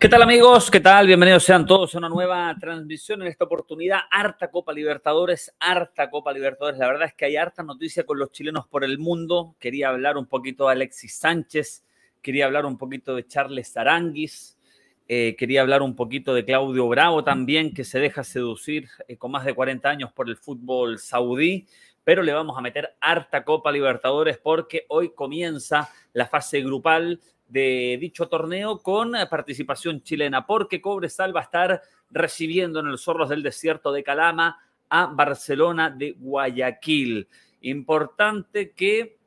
¿Qué tal amigos? ¿Qué tal? Bienvenidos sean todos a una nueva transmisión. En esta oportunidad, harta Copa Libertadores, harta Copa Libertadores. La verdad es que hay harta noticia con los chilenos por el mundo. Quería hablar un poquito de Alexis Sánchez, quería hablar un poquito de Charles Aranguis, eh, quería hablar un poquito de Claudio Bravo también, que se deja seducir eh, con más de 40 años por el fútbol saudí. Pero le vamos a meter harta Copa Libertadores porque hoy comienza la fase grupal de dicho torneo con participación chilena, porque Cobresal va a estar recibiendo en el Zorros del Desierto de Calama a Barcelona de Guayaquil. Importante que,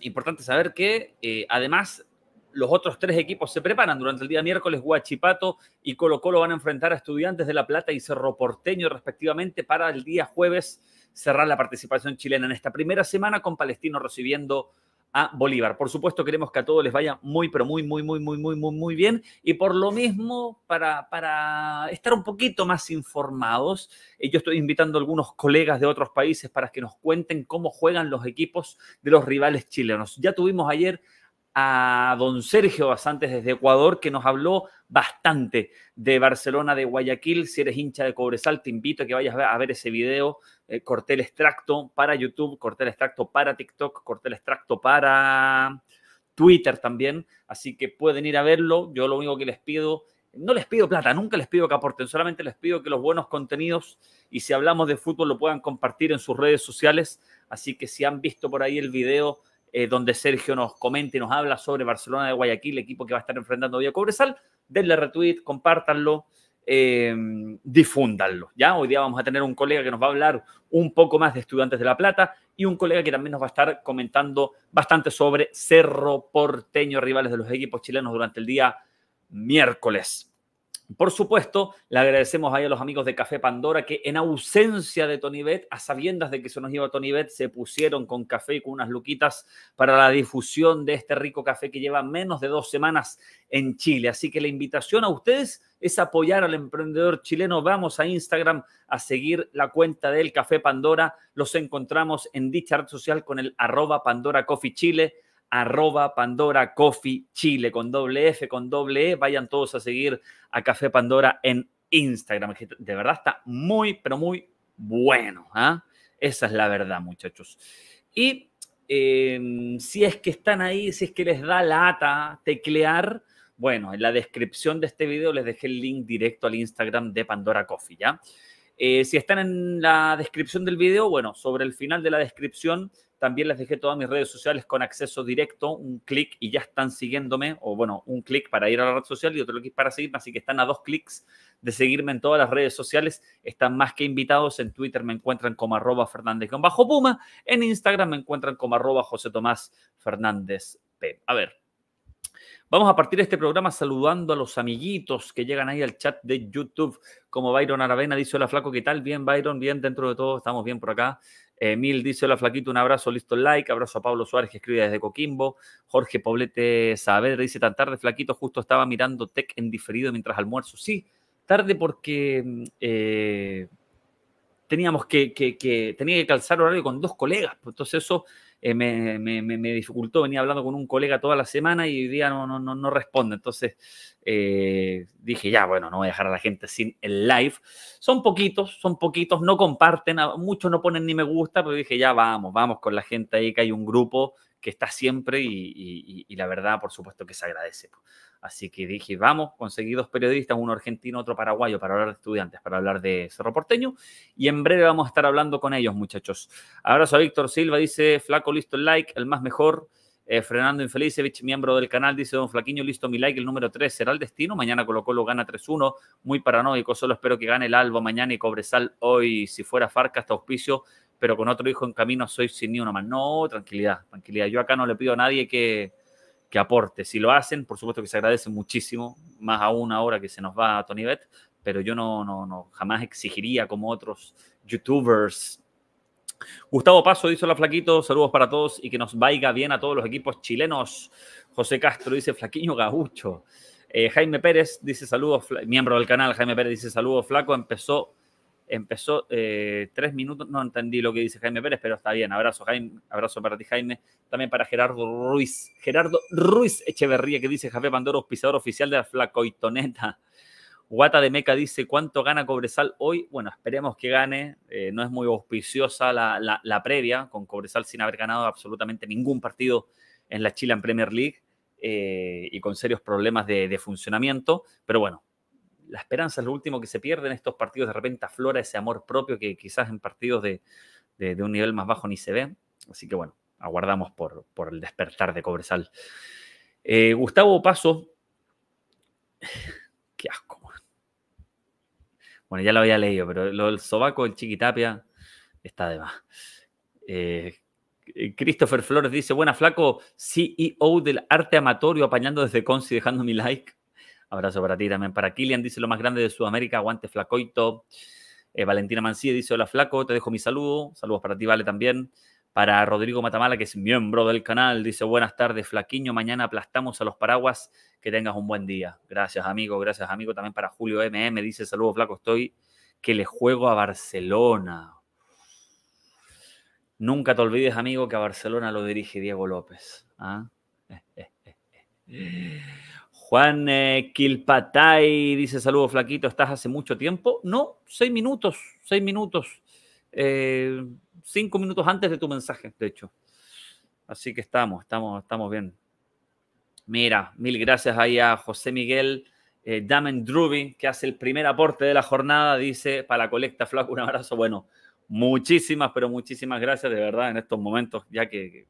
importante saber que eh, además los otros tres equipos se preparan. Durante el día miércoles, Guachipato y Colo Colo van a enfrentar a Estudiantes de La Plata y Cerro Porteño, respectivamente, para el día jueves cerrar la participación chilena en esta primera semana con Palestino recibiendo a Bolívar. Por supuesto, queremos que a todos les vaya muy, pero muy, muy, muy, muy, muy, muy, muy bien. Y por lo mismo, para, para estar un poquito más informados, eh, yo estoy invitando a algunos colegas de otros países para que nos cuenten cómo juegan los equipos de los rivales chilenos. Ya tuvimos ayer a don Sergio Basantes desde Ecuador, que nos habló bastante de Barcelona, de Guayaquil. Si eres hincha de Cobresal, te invito a que vayas a ver ese video. Eh, corté el extracto para YouTube, corté el extracto para TikTok, corté el extracto para Twitter también. Así que pueden ir a verlo. Yo lo único que les pido, no les pido plata, nunca les pido que aporten, solamente les pido que los buenos contenidos y si hablamos de fútbol lo puedan compartir en sus redes sociales. Así que si han visto por ahí el video eh, donde Sergio nos comenta y nos habla sobre Barcelona de Guayaquil, equipo que va a estar enfrentando hoy a Cobresal. Denle retweet, compártanlo, eh, difúndanlo. ¿ya? Hoy día vamos a tener un colega que nos va a hablar un poco más de Estudiantes de La Plata y un colega que también nos va a estar comentando bastante sobre Cerro Porteño, rivales de los equipos chilenos durante el día miércoles. Por supuesto, le agradecemos a los amigos de Café Pandora que en ausencia de Tonivet, a sabiendas de que se nos iba Tonivet, se pusieron con café y con unas luquitas para la difusión de este rico café que lleva menos de dos semanas en Chile. Así que la invitación a ustedes es apoyar al emprendedor chileno. Vamos a Instagram a seguir la cuenta del Café Pandora. Los encontramos en dicha red social con el arroba Pandora Coffee Chile arroba Pandora Coffee Chile con doble F, con doble E. Vayan todos a seguir a Café Pandora en Instagram, de verdad está muy, pero muy bueno. ¿ah? Esa es la verdad, muchachos. Y em, si es que están ahí, si es que les da lata teclear, bueno, en la descripción de este video les dejé el link directo al Instagram de Pandora Coffee, ¿ya? Eh, si están en la descripción del video, bueno, sobre el final de la descripción también les dejé todas mis redes sociales con acceso directo, un clic y ya están siguiéndome, o bueno, un clic para ir a la red social y otro clic para seguirme, así que están a dos clics de seguirme en todas las redes sociales. Están más que invitados. En Twitter me encuentran como arroba Fernández Puma. En Instagram me encuentran como arroba José Tomás Fernández P. A ver, Vamos a partir este programa saludando a los amiguitos que llegan ahí al chat de YouTube, como Byron Aravena dice, hola flaco, ¿qué tal? Bien, Byron, bien dentro de todo, estamos bien por acá. Emil dice, hola flaquito, un abrazo, listo el like, abrazo a Pablo Suárez que escribe desde Coquimbo. Jorge Poblete Saavedra dice, tan tarde flaquito, justo estaba mirando Tech en diferido mientras almuerzo. Sí, tarde porque eh, teníamos que, que, tenía que calzar horario con dos colegas, pues entonces eso eh, me, me, dificultó, venía hablando con un colega toda la semana y hoy día no, no, no, no responde. Entonces eh, dije, ya, bueno, no voy a dejar a la gente sin el live. Son poquitos, son poquitos, no comparten, muchos no ponen ni me gusta, pero dije, ya vamos, vamos con la gente ahí, que hay un grupo que está siempre y, la verdad, por supuesto que se agradece. Así que dije, vamos, conseguí dos periodistas, uno argentino, otro paraguayo, para hablar de estudiantes, para hablar de Cerro Porteño. Y en breve vamos a estar hablando con ellos, muchachos. Abrazo a Víctor Silva, dice, flaco, listo el like, el más mejor. Eh, Fernando Infelicevich, miembro del canal, dice Don Flaquiño, listo mi like, el número 3, ¿será el destino? Mañana Colo Colo gana 3-1, muy paranoico, solo espero que gane el Albo mañana y Cobresal hoy, si fuera Farca hasta auspicio, pero con otro hijo en camino soy sin ni una más. No, tranquilidad, tranquilidad. Yo acá no le pido a nadie que, que aporte. Si lo hacen, por supuesto que se agradece muchísimo, más aún ahora que se nos va a Tony Bet, pero yo no, no, no jamás exigiría como otros youtubers. Gustavo Paso dice la Flaquito, saludos para todos y que nos vaya bien a todos los equipos chilenos. José Castro dice Flaquiño Gaucho. Eh, Jaime Pérez dice saludos, miembro del canal, Jaime Pérez dice saludos, Flaco, empezó empezó eh, tres minutos, no entendí lo que dice Jaime Pérez, pero está bien. Abrazo, Jaime, abrazo para ti, Jaime. También para Gerardo Ruiz. Gerardo Ruiz Echeverría, que dice Javier Pandoro, pisador oficial de la Flacoitoneta. Guata de Meca dice, ¿cuánto gana Cobresal hoy? Bueno, esperemos que gane. Eh, no es muy auspiciosa la, previa, con Cobresal sin haber ganado absolutamente ningún partido en la Chile en Premier League eh, y con serios problemas de funcionamiento. Pero bueno, la esperanza es lo último que se pierde en estos partidos. De repente aflora ese amor propio que quizás en partidos de, un nivel más bajo ni se ve. Así que bueno, aguardamos por, el despertar de Cobresal. Eh, Gustavo Paso. Qué asco. Bueno, ya lo había leído, pero lo del sobaco del Chiquitapia está de más. Eh, Christopher Flores dice, buena flaco, CEO del arte amatorio apañando desde Conci dejando mi like. Abrazo para ti también. Para Kilian, dice lo más grande de Sudamérica, aguante flacoito. Eh, Valentina Mancía dice, hola flaco, te dejo mi saludo. Saludos para ti, Vale, también. Para Rodrigo Matamala, que es miembro del canal, dice, buenas tardes, flaquiño, mañana aplastamos a los paraguas, que tengas un buen día. Gracias, amigo, gracias, amigo. También para Julio MM, dice, saludos, flaco, estoy, que le juego a Barcelona. Nunca te olvides, amigo, que a Barcelona lo dirige Diego López. ¿ah? Juan eh, Kilpatay dice: Saludos, Flaquito, ¿estás hace mucho tiempo? No, seis minutos, seis minutos. Eh, cinco minutos antes de tu mensaje, de hecho. Así que estamos, estamos, estamos bien. Mira, mil gracias ahí a José Miguel eh, Damen Druby, que hace el primer aporte de la jornada. Dice: Para la colecta, Flaco, un abrazo. Bueno, muchísimas, pero muchísimas gracias de verdad en estos momentos, ya que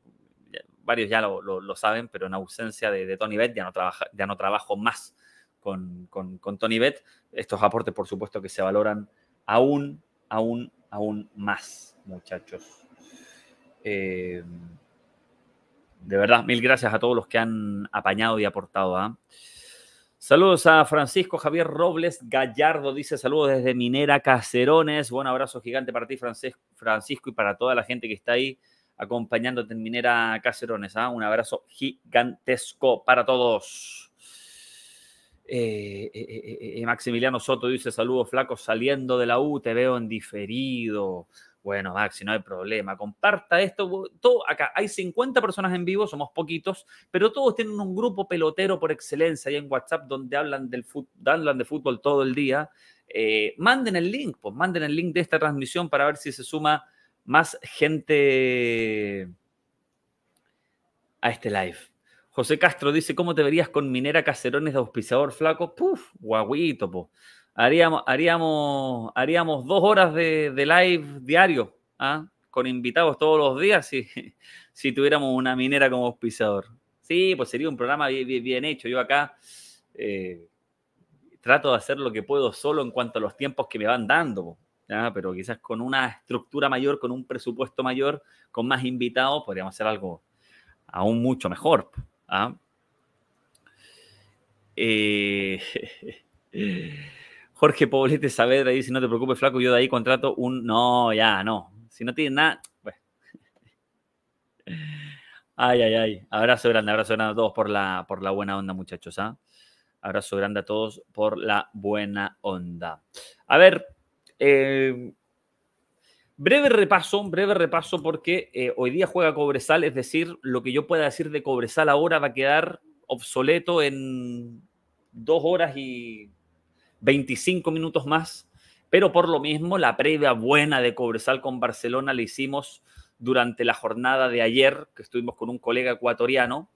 varios ya lo, saben, pero en ausencia de, Tony Bett ya no, ya no trabajo más con, Tony Bett. Estos aportes, por supuesto, que se valoran aún, aún, aún más, muchachos. Eh, de verdad, mil gracias a todos los que han apañado y aportado. ¿ah? Saludos a Francisco Javier Robles Gallardo, dice saludos desde Minera Cacerones. Buen abrazo gigante para ti, Francisco, y para toda la gente que está ahí acompañándote en Minera Cacerones. ¿ah? Un abrazo gigantesco para todos. Eh, eh, eh, Maximiliano Soto dice: Saludos, flacos, saliendo de la U, te veo en diferido. Bueno, Maxi, no hay problema. Comparta esto. Todo, acá hay 50 personas en vivo, somos poquitos, pero todos tienen un grupo pelotero por excelencia ahí en WhatsApp donde hablan, del hablan de fútbol todo el día. manden el link, pues manden el link de esta transmisión para ver si se suma más gente a este live. José Castro dice, ¿cómo te verías con Minera Cacerones de auspiciador flaco? Puf, guaguito, po. Haríamos, haríamos, haríamos dos horas de, live diario, ¿ah? con invitados todos los días si, si tuviéramos una minera como auspiciador. Sí, pues sería un programa bien, hecho. Yo acá eh, trato de hacer lo que puedo solo en cuanto a los tiempos que me van dando pero quizás con una estructura mayor, con un presupuesto mayor, con más invitados, podríamos hacer algo aún mucho mejor. ¿ah? Eh, Jorge Poblete Saavedra dice, no te preocupes, flaco, yo de ahí contrato un... No, ya, no. Si no tiene nada... Ay, ay, ay. Abrazo grande, abrazo grande a todos por la, por la buena onda, muchachos. ¿ah? Abrazo grande a todos por la buena onda. A ver, eh, breve repaso, breve repaso porque eh, hoy día juega Cobresal, es decir, lo que yo pueda decir de Cobresal ahora va a quedar obsoleto en dos horas y 25 minutos más, pero por lo mismo la previa buena de Cobresal con Barcelona la hicimos durante la jornada de ayer, que estuvimos con un colega ecuatoriano,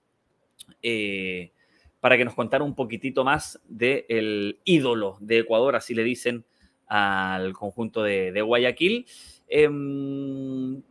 eh, para que nos contara un poquitito más del ídolo de Ecuador, así le dicen al conjunto de, Guayaquil. Em,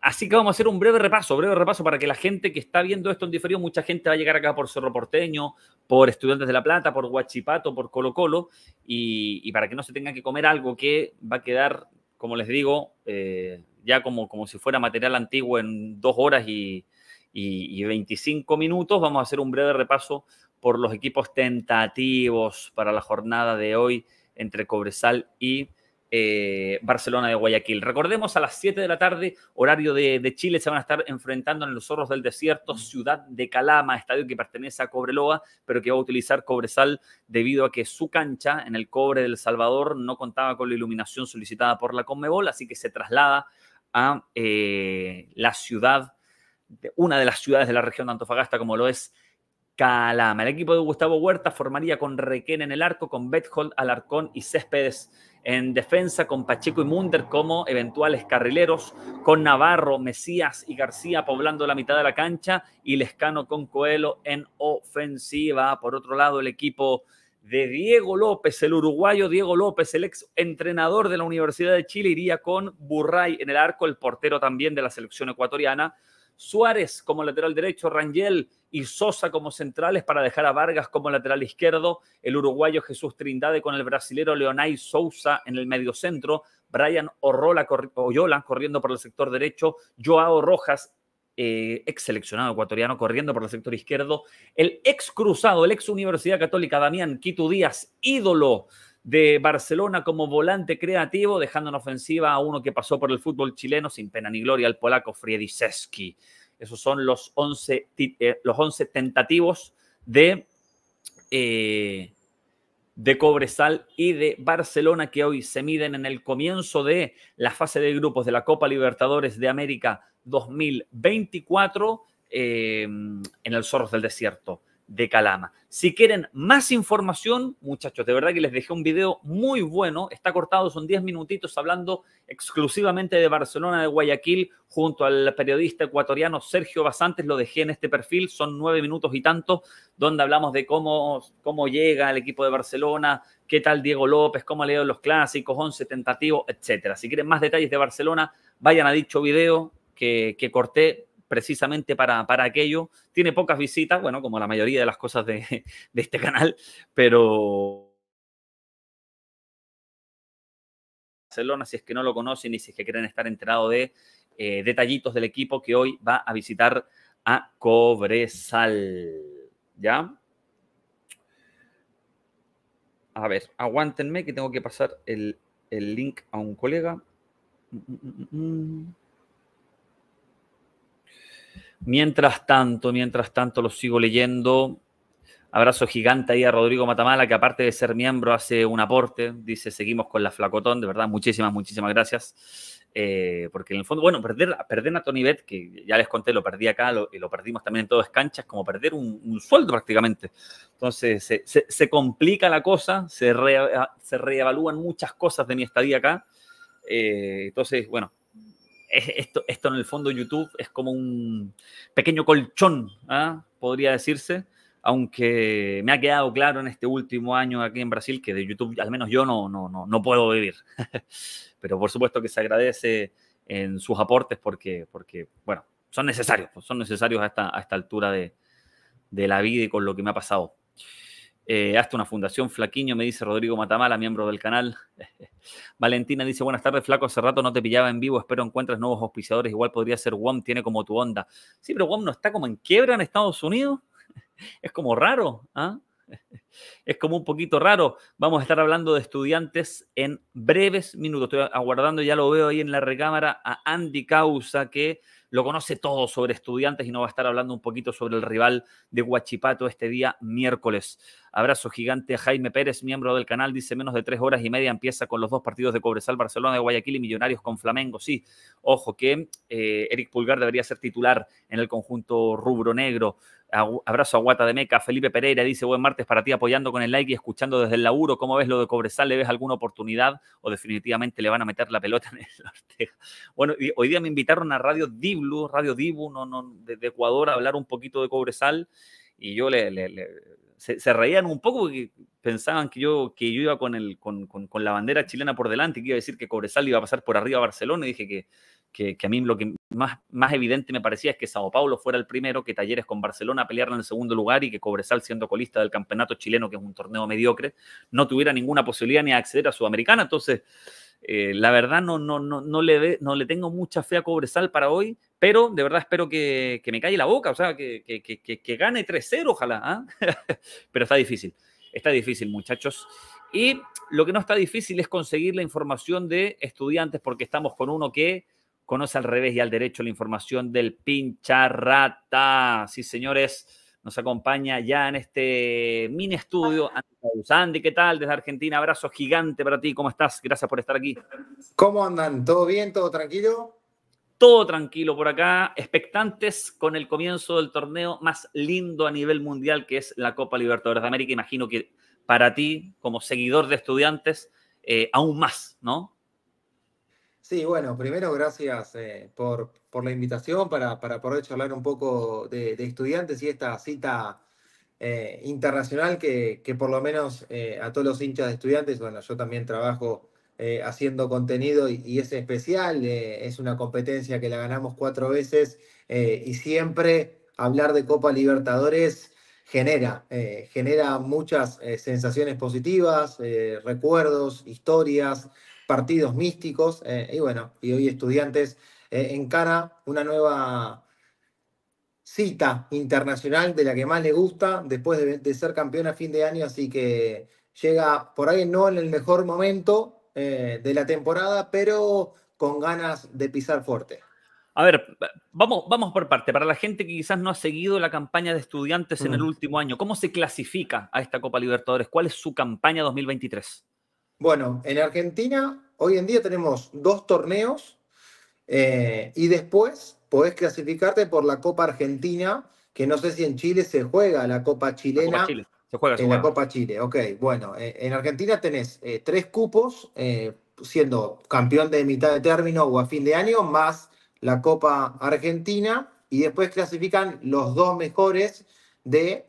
así que vamos a hacer un breve repaso, breve repaso para que la gente que está viendo esto en diferido, mucha gente va a llegar acá por Cerro Porteño, por Estudiantes de La Plata, por Huachipato, por Colo Colo, y, para que no se tenga que comer algo que va a quedar, como les digo, eh, ya como, como si fuera material antiguo en dos horas y, y 25 minutos, vamos a hacer un breve repaso por los equipos tentativos para la jornada de hoy entre Cobresal y eh, Barcelona de Guayaquil. Recordemos a las 7 de la tarde, horario de, Chile, se van a estar enfrentando en los Zorros del Desierto, ciudad de Calama, estadio que pertenece a Cobreloa, pero que va a utilizar Cobresal debido a que su cancha en el Cobre del Salvador no contaba con la iluminación solicitada por la Conmebol, así que se traslada a eh, la ciudad, una de las ciudades de la región de Antofagasta, como lo es Calama. El equipo de Gustavo Huerta formaría con Requén en el arco, con Bethold, Alarcón y Céspedes en defensa, con Pacheco y Munder como eventuales carrileros, con Navarro, Mesías y García poblando la mitad de la cancha y Lescano con Coelho en ofensiva. Por otro lado, el equipo de Diego López, el uruguayo Diego López, el ex entrenador de la Universidad de Chile, iría con Burray en el arco, el portero también de la selección ecuatoriana. Suárez como lateral derecho, Rangel y Sosa como centrales para dejar a Vargas como lateral izquierdo, el uruguayo Jesús Trindade con el brasilero Leonay Sousa en el medio centro, Brian Orrola, Oyola corriendo por el sector derecho, Joao Rojas, eh, ex seleccionado ecuatoriano, corriendo por el sector izquierdo, el ex cruzado, el ex Universidad Católica Damián Quito Díaz, ídolo de Barcelona como volante creativo, dejando en ofensiva a uno que pasó por el fútbol chileno sin pena ni gloria, el polaco Friediszewski. Esos son los 11, eh, los 11 tentativos de, eh, de Cobresal y de Barcelona que hoy se miden en el comienzo de la fase de grupos de la Copa Libertadores de América 2024 eh, en el Zorros del Desierto de Calama. Si quieren más información, muchachos, de verdad que les dejé un video muy bueno, está cortado, son 10 minutitos hablando exclusivamente de Barcelona de Guayaquil junto al periodista ecuatoriano Sergio Basantes, lo dejé en este perfil, son 9 minutos y tanto, donde hablamos de cómo, cómo llega el equipo de Barcelona, qué tal Diego López, cómo le los clásicos, 11 tentativos, etcétera. Si quieren más detalles de Barcelona, vayan a dicho video que corté precisamente para, para aquello. Tiene pocas visitas, bueno, como la mayoría de las cosas de, este canal, pero Barcelona, si es que no lo conocen y si es que quieren estar enterados de eh, detallitos del equipo que hoy va a visitar a Cobresal. ¿Ya? A ver, aguántenme que tengo que pasar el, el link a un colega. Mm, mm, mm, Mientras tanto, mientras tanto, lo sigo leyendo. Abrazo gigante ahí a Rodrigo Matamala, que aparte de ser miembro hace un aporte. Dice, seguimos con la flacotón. De verdad, muchísimas, muchísimas gracias. Eh, porque en el fondo, bueno, perder, perder a Tony Bet, que ya les conté, lo perdí acá y lo perdimos también en todas canchas, como perder un, sueldo prácticamente. Entonces, se, complica la cosa, se, se reevalúan muchas cosas de mi estadía acá. Eh, entonces, bueno, esto, esto en el fondo YouTube es como un pequeño colchón, ¿ah? podría decirse, aunque me ha quedado claro en este último año aquí en Brasil que de YouTube al menos yo no, no, no, no puedo vivir. Pero por supuesto que se agradece en sus aportes porque, porque bueno, son necesarios, son necesarios a esta, a esta altura de, de la vida y con lo que me ha pasado. Eh, hasta una fundación Flaquiño, me dice Rodrigo Matamala, miembro del canal. Valentina dice, buenas tardes, Flaco, hace rato no te pillaba en vivo, espero encuentres nuevos auspiciadores, igual podría ser WOM, tiene como tu onda. Sí, pero WOM no está como en quiebra en Estados Unidos. es como raro, ¿ah? Es como un poquito raro. Vamos a estar hablando de estudiantes en breves minutos. Estoy aguardando, ya lo veo ahí en la recámara, a Andy Causa, que lo conoce todo sobre estudiantes y nos va a estar hablando un poquito sobre el rival de Huachipato este día miércoles. Abrazo gigante a Jaime Pérez, miembro del canal, dice menos de tres horas y media empieza con los dos partidos de Cobresal, Barcelona de Guayaquil y Millonarios con Flamengo. Sí, ojo que eh, Eric Pulgar debería ser titular en el conjunto rubro negro. Abrazo a Guata de Meca. Felipe Pereira dice: Buen martes para ti, apoyando con el like y escuchando desde el laburo. ¿Cómo ves lo de Cobresal? ¿Le ves alguna oportunidad o definitivamente le van a meter la pelota en el Ortega? Bueno, hoy día me invitaron a Radio Diblu, Radio Dibu, no, no, de, Ecuador, a hablar un poquito de Cobresal y yo le, se, reían un poco porque pensaban que yo, que yo iba con, el, con, con, la bandera chilena por delante y que iba a decir que Cobresal iba a pasar por arriba a Barcelona y dije que, que, a mí lo que más, más evidente me parecía es que Sao Paulo fuera el primero, que Talleres con Barcelona pelearan en el segundo lugar y que Cobresal, siendo colista del campeonato chileno, que es un torneo mediocre, no tuviera ninguna posibilidad ni acceder a Sudamericana. Entonces, eh, la verdad no, no, no, no, le no le tengo mucha fe a Cobresal para hoy, pero de verdad espero que, que me calle la boca, o sea, que, que, que gane 3-0, ojalá. ¿ah? pero está difícil. está difícil, muchachos. Y lo que no está difícil es conseguir la información de estudiantes porque estamos con uno que conoce al revés y al derecho la información del pincharrata. Sí, señores, nos acompaña ya en este mini estudio Andy ¿qué tal? Desde Argentina, abrazo gigante para ti, ¿cómo estás? Gracias por estar aquí. ¿Cómo andan? ¿Todo bien? ¿Todo tranquilo? Todo tranquilo por acá, expectantes con el comienzo del torneo más lindo a nivel mundial que es la Copa Libertadores de América. Imagino que para ti, como seguidor de estudiantes, eh, aún más, ¿no? Sí, bueno, primero gracias eh, por, por, la invitación para, para, poder charlar un poco de, estudiantes y esta cita eh, internacional que, que, por lo menos a todos los hinchas de estudiantes, bueno, yo también trabajo haciendo contenido y es especial, es una competencia que la ganamos cuatro veces y siempre hablar de Copa Libertadores genera, eh, genera muchas eh, sensaciones positivas, eh, recuerdos, historias, partidos místicos, y bueno, y hoy estudiantes encara una nueva cita internacional de la que más le gusta después de, de, ser campeón a fin de año, así que llega por ahí no en el mejor momento de la temporada, pero con ganas de pisar fuerte. A ver, vamos, vamos por parte. Para la gente que quizás no ha seguido la campaña de estudiantes en el mm. último año, ¿cómo se clasifica a esta Copa Libertadores? ¿Cuál es su campaña 2023? Bueno, en Argentina hoy en día tenemos dos torneos eh, y después podés clasificarte por la Copa Argentina, que no sé si en Chile se juega la Copa chilena. La Chile. Se juega, en la Copa Chile, ok. Bueno, eh, en Argentina tenés eh, tres cupos, siendo campeón de mitad de término o a fin de año, más la Copa Argentina y después clasifican los dos mejores de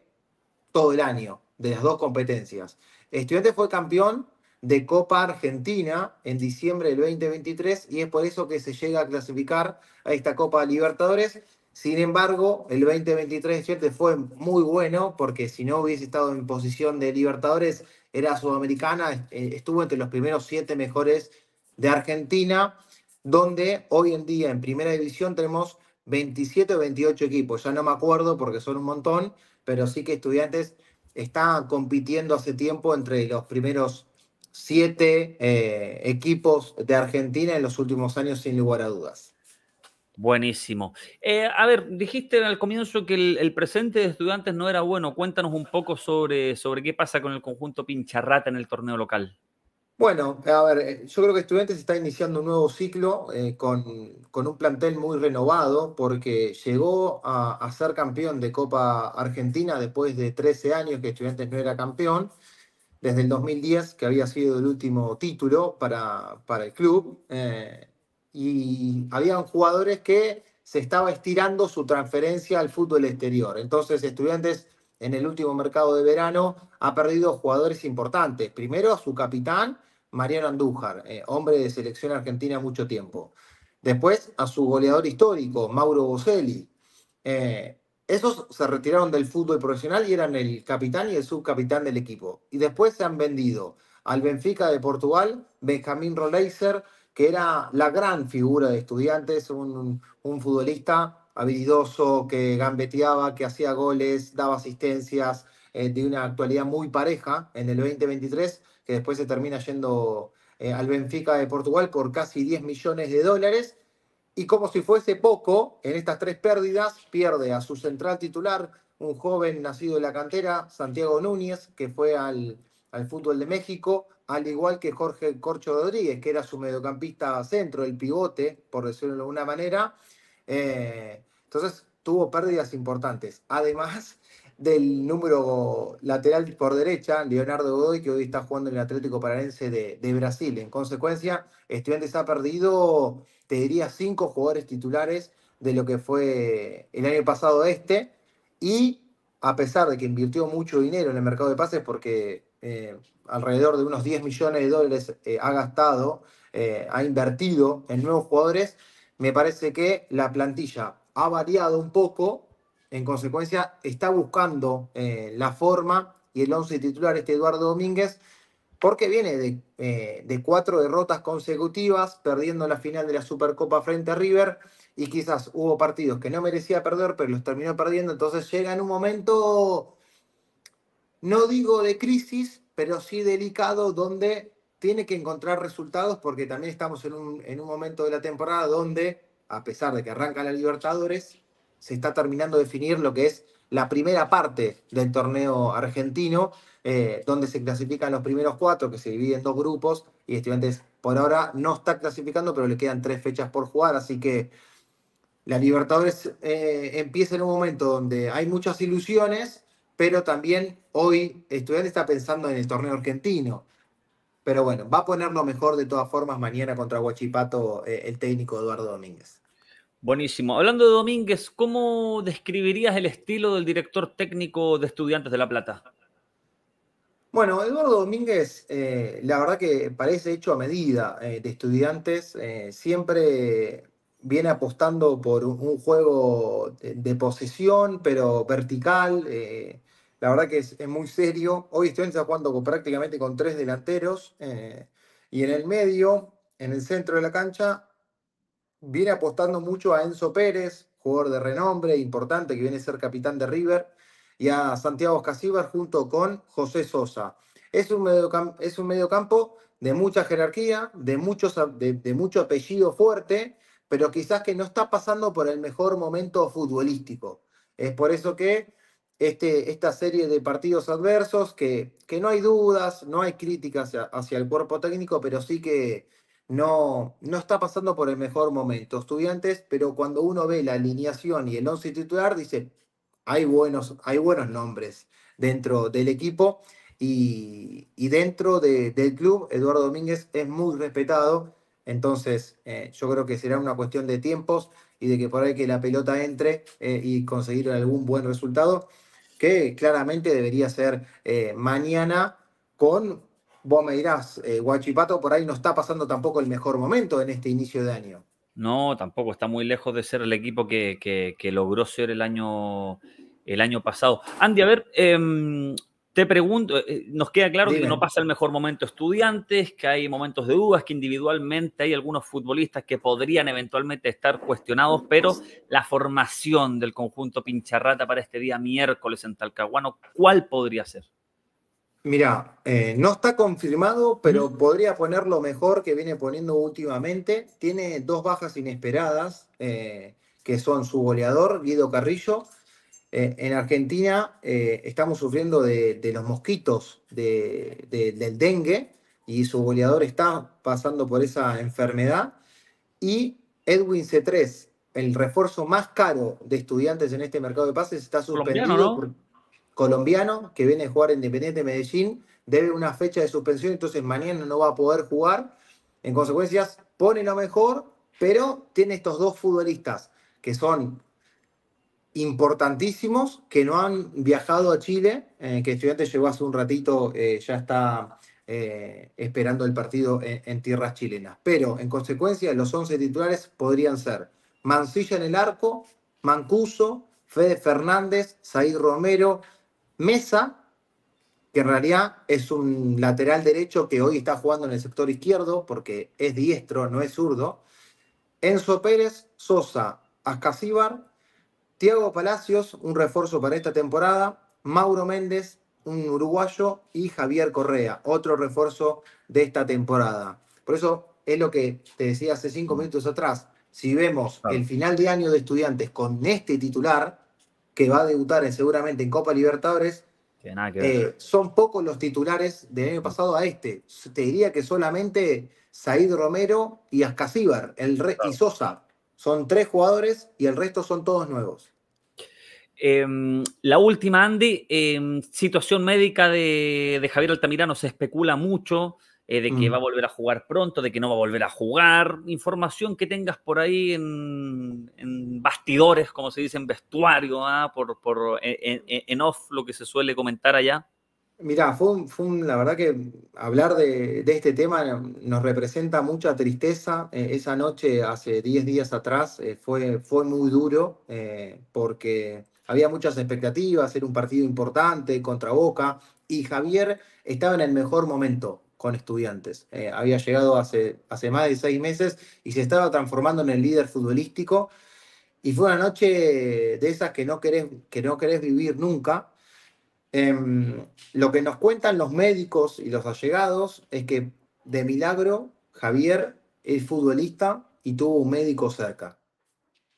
todo el año, de las dos competencias. Estudiantes fue campeón de Copa Argentina en diciembre del 2023 y es por eso que se llega a clasificar a esta Copa Libertadores. Sin embargo, el 2023 Estudiantes fue muy bueno porque si no hubiese estado en posición de Libertadores, era sudamericana, eh, estuvo entre los primeros siete mejores de Argentina donde hoy en día en primera división tenemos 27 o 28 equipos, ya no me acuerdo porque son un montón, pero sí que estudiantes está compitiendo hace tiempo entre los primeros siete eh, equipos de Argentina en los últimos años, sin lugar a dudas. Buenísimo. Eh, a ver, dijiste al comienzo que el, presente de estudiantes no era bueno. Cuéntanos un poco sobre, sobre qué pasa con el conjunto Pincharrata en el torneo local. Bueno, a ver, eh, yo creo que Estudiantes está iniciando un nuevo ciclo eh, con, un plantel muy renovado porque llegó a, ser campeón de Copa Argentina después de 13 años que Estudiantes no era campeón, desde el 2010 que había sido el último título para, para el club. Eh, y habían jugadores que se estaba estirando su transferencia al fútbol exterior. Entonces Estudiantes en el último mercado de verano ha perdido jugadores importantes. Primero a su capitán, Mariano Andújar, eh, hombre de selección argentina mucho tiempo. Después a su goleador histórico, Mauro Boselli. Eh, esos se retiraron del fútbol profesional y eran el capitán y el subcapitán del equipo. Y después se han vendido al Benfica de Portugal, Benjamín Roleiser, que era la gran figura de estudiantes, un, un futbolista habilidoso, que gambeteaba, que hacía goles, daba asistencias, eh, de una actualidad muy pareja en el 2023, que después se termina yendo eh, al Benfica de Portugal por casi 10 millones de dólares. Y como si fuese poco, en estas tres pérdidas pierde a su central titular, un joven nacido en la cantera, Santiago Núñez, que fue al, al fútbol de México, al igual que Jorge Corcho Rodríguez, que era su mediocampista centro, el pivote, por decirlo de alguna manera. Eh, entonces tuvo pérdidas importantes. Además del número lateral por derecha, Leonardo Godoy, que hoy está jugando en el Atlético Paranense de, Brasil. En consecuencia, Estudiantes ha perdido, te diría, cinco jugadores titulares de lo que fue el año pasado este. Y a pesar de que invirtió mucho dinero en el mercado de pases, porque eh, alrededor de unos 10 millones de dólares eh, ha gastado, ha invertido en nuevos jugadores, me parece que la plantilla ha variado un poco, en consecuencia está buscando eh, la forma y el once titular este Eduardo Domínguez, porque viene de, eh, de, cuatro derrotas consecutivas, perdiendo la final de la Supercopa frente a River, y quizás hubo partidos que no merecía perder, pero los terminó perdiendo, entonces llega en un momento no digo de crisis, pero sí delicado, donde tiene que encontrar resultados, porque también estamos en un, en un momento de la temporada donde, a pesar de que arranca la Libertadores, se está terminando de definir lo que es la primera parte del torneo argentino, eh, donde se clasifican los primeros cuatro, que se dividen en dos grupos, y Estudiantes por ahora no está clasificando, pero le quedan tres fechas por jugar, así que la Libertadores eh, empieza en un momento donde hay muchas ilusiones, pero también hoy Estudiantes está pensando en el torneo argentino. Pero bueno, va a poner lo mejor de todas formas mañana contra Huachipato eh, el técnico Eduardo Domínguez. Buenísimo. Hablando de Domínguez, ¿cómo describirías el estilo del director técnico de Estudiantes de La Plata? Bueno, Eduardo Domínguez, eh, la verdad que parece hecho a medida de estudiantes. siempre viene apostando por un, juego de, posesión, pero vertical. La verdad que es, muy serio. Hoy Estudiantes está jugando prácticamente con tres delanteros. Eh, y en el medio, en el centro de la cancha, viene apostando mucho a Enzo Pérez, jugador de renombre, importante, que viene a ser capitán de River, y a Santiago Casíbar junto con José Sosa. Es un mediocampo, es un mediocampo de mucha jerarquía, de, muchos, de mucho apellido fuerte, pero quizás que no está pasando por el mejor momento futbolístico. Es por eso que este, esta serie de partidos adversos, que, que no hay dudas, no hay críticas hacia, el cuerpo técnico, pero sí que no, no está pasando por el mejor momento. Estudiantes, pero cuando uno ve la alineación y el once titular, dice, hay buenos, hay buenos nombres dentro del equipo y, dentro del club, Eduardo Domínguez es muy respetado entonces, eh, yo creo que será una cuestión de tiempos y de que por ahí que la pelota entre eh, y conseguir algún buen resultado, que claramente debería ser eh, mañana con, vos me dirás, Guachipato por ahí no está pasando tampoco el mejor momento en este inicio de año. No, tampoco, está muy lejos de ser el equipo que, que logró ser el año, el año pasado. Andy, a ver, em, te pregunto, eh, nos queda claro que no pasa el mejor momento estudiantes, que hay momentos de dudas, que individualmente hay algunos futbolistas que podrían eventualmente estar cuestionados, pero la formación del conjunto Pincharrata para este día miércoles en Talcahuano, ¿cuál podría ser? Mira, eh, no está confirmado, pero podría poner lo mejor que viene poniendo últimamente. Tiene dos bajas inesperadas, eh, que son su goleador, Guido Carrillo, eh, en Argentina eh, estamos sufriendo de, los mosquitos del dengue y su goleador está pasando por esa enfermedad. Y Edwin C3, el refuerzo más caro de estudiantes en este mercado de pases, está suspendido. Colombiano, por, colombiano que viene a jugar en Independiente Medellín, debe una fecha de suspensión, entonces mañana no va a poder jugar. En consecuencia, pone lo mejor, pero tiene estos dos futbolistas que son importantísimos que no han viajado a Chile, eh, que Estudiantes llegó hace un ratito, eh, ya está eh, esperando el partido en, tierras chilenas. Pero en consecuencia, los 11 titulares podrían ser Mancilla en el arco, Mancuso, Fede Fernández, Said Romero, Mesa, que en realidad es un lateral derecho que hoy está jugando en el sector izquierdo porque es diestro, no es zurdo. Enzo Pérez, Sosa, Ascasíbar, Tiago Palacios, un refuerzo para esta temporada. Mauro Méndez, un uruguayo. Y Javier Correa, otro refuerzo de esta temporada. Por eso es lo que te decía hace cinco minutos atrás. Si vemos el final de año de estudiantes con este titular, que va a debutar seguramente en Copa Libertadores, eh, son pocos los titulares del año pasado a este. Te diría que solamente Said Romero y Ascasíbar el y Sosa. Son tres jugadores y el resto son todos nuevos. Em, la última, Andy, em, situación médica de, Javier Altamirano se especula mucho eh, de que va a volver a jugar pronto, de que no va a volver a jugar. Información que tengas por ahí en, bastidores, como se dice en vestuario, ¿ah? por, en, off, lo que se suele comentar allá. Mirá, fue, fue la verdad que hablar de, este tema nos representa mucha tristeza. Eh, esa noche, hace 10 días atrás, eh, fue, fue muy duro porque había muchas expectativas, era un partido importante contra Boca y Javier estaba en el mejor momento con estudiantes. Eh, había llegado hace, más de seis meses y se estaba transformando en el líder futbolístico. Y fue una noche de esas que no querés, que no vivir nunca. Em, lo que nos cuentan los médicos y los allegados es que de milagro Javier es futbolista y tuvo un médico cerca.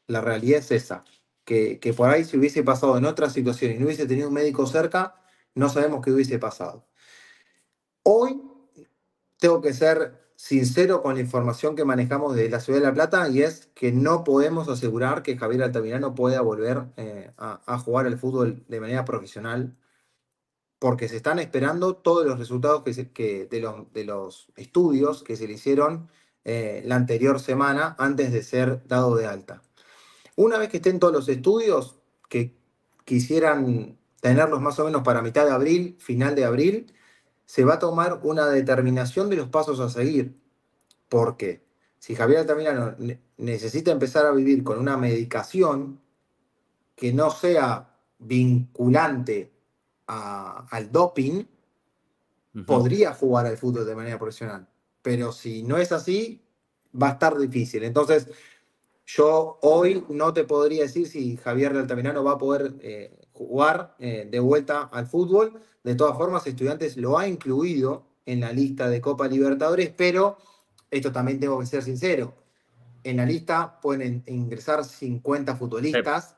La realidad es esa, que, por ahí si hubiese pasado en otra situación y no hubiese tenido un médico cerca, no sabemos qué hubiese pasado. Hoy tengo que ser sincero con la información que manejamos de la Ciudad de La Plata y es que no podemos asegurar que Javier Altamirano pueda volver eh, a, jugar al fútbol de manera profesional porque se están esperando todos los resultados que, de, los, de, los, estudios que se le hicieron eh, la anterior semana antes de ser dado de alta. Una vez que estén todos los estudios, que quisieran tenerlos más o menos para mitad de abril, final de abril, se va a tomar una determinación de los pasos a seguir. Porque si Javier Altamirano necesita empezar a vivir con una medicación que no sea vinculante al doping, podría jugar al fútbol de manera profesional. Pero si no es así, va a estar difícil. Entonces, yo hoy no te podría decir si Javier Altamirano va a poder eh, jugar eh, de vuelta al fútbol. De todas formas, Estudiantes lo ha incluido en la lista de Copa Libertadores, pero esto también tengo que ser sincero. En la lista pueden ingresar 50 futbolistas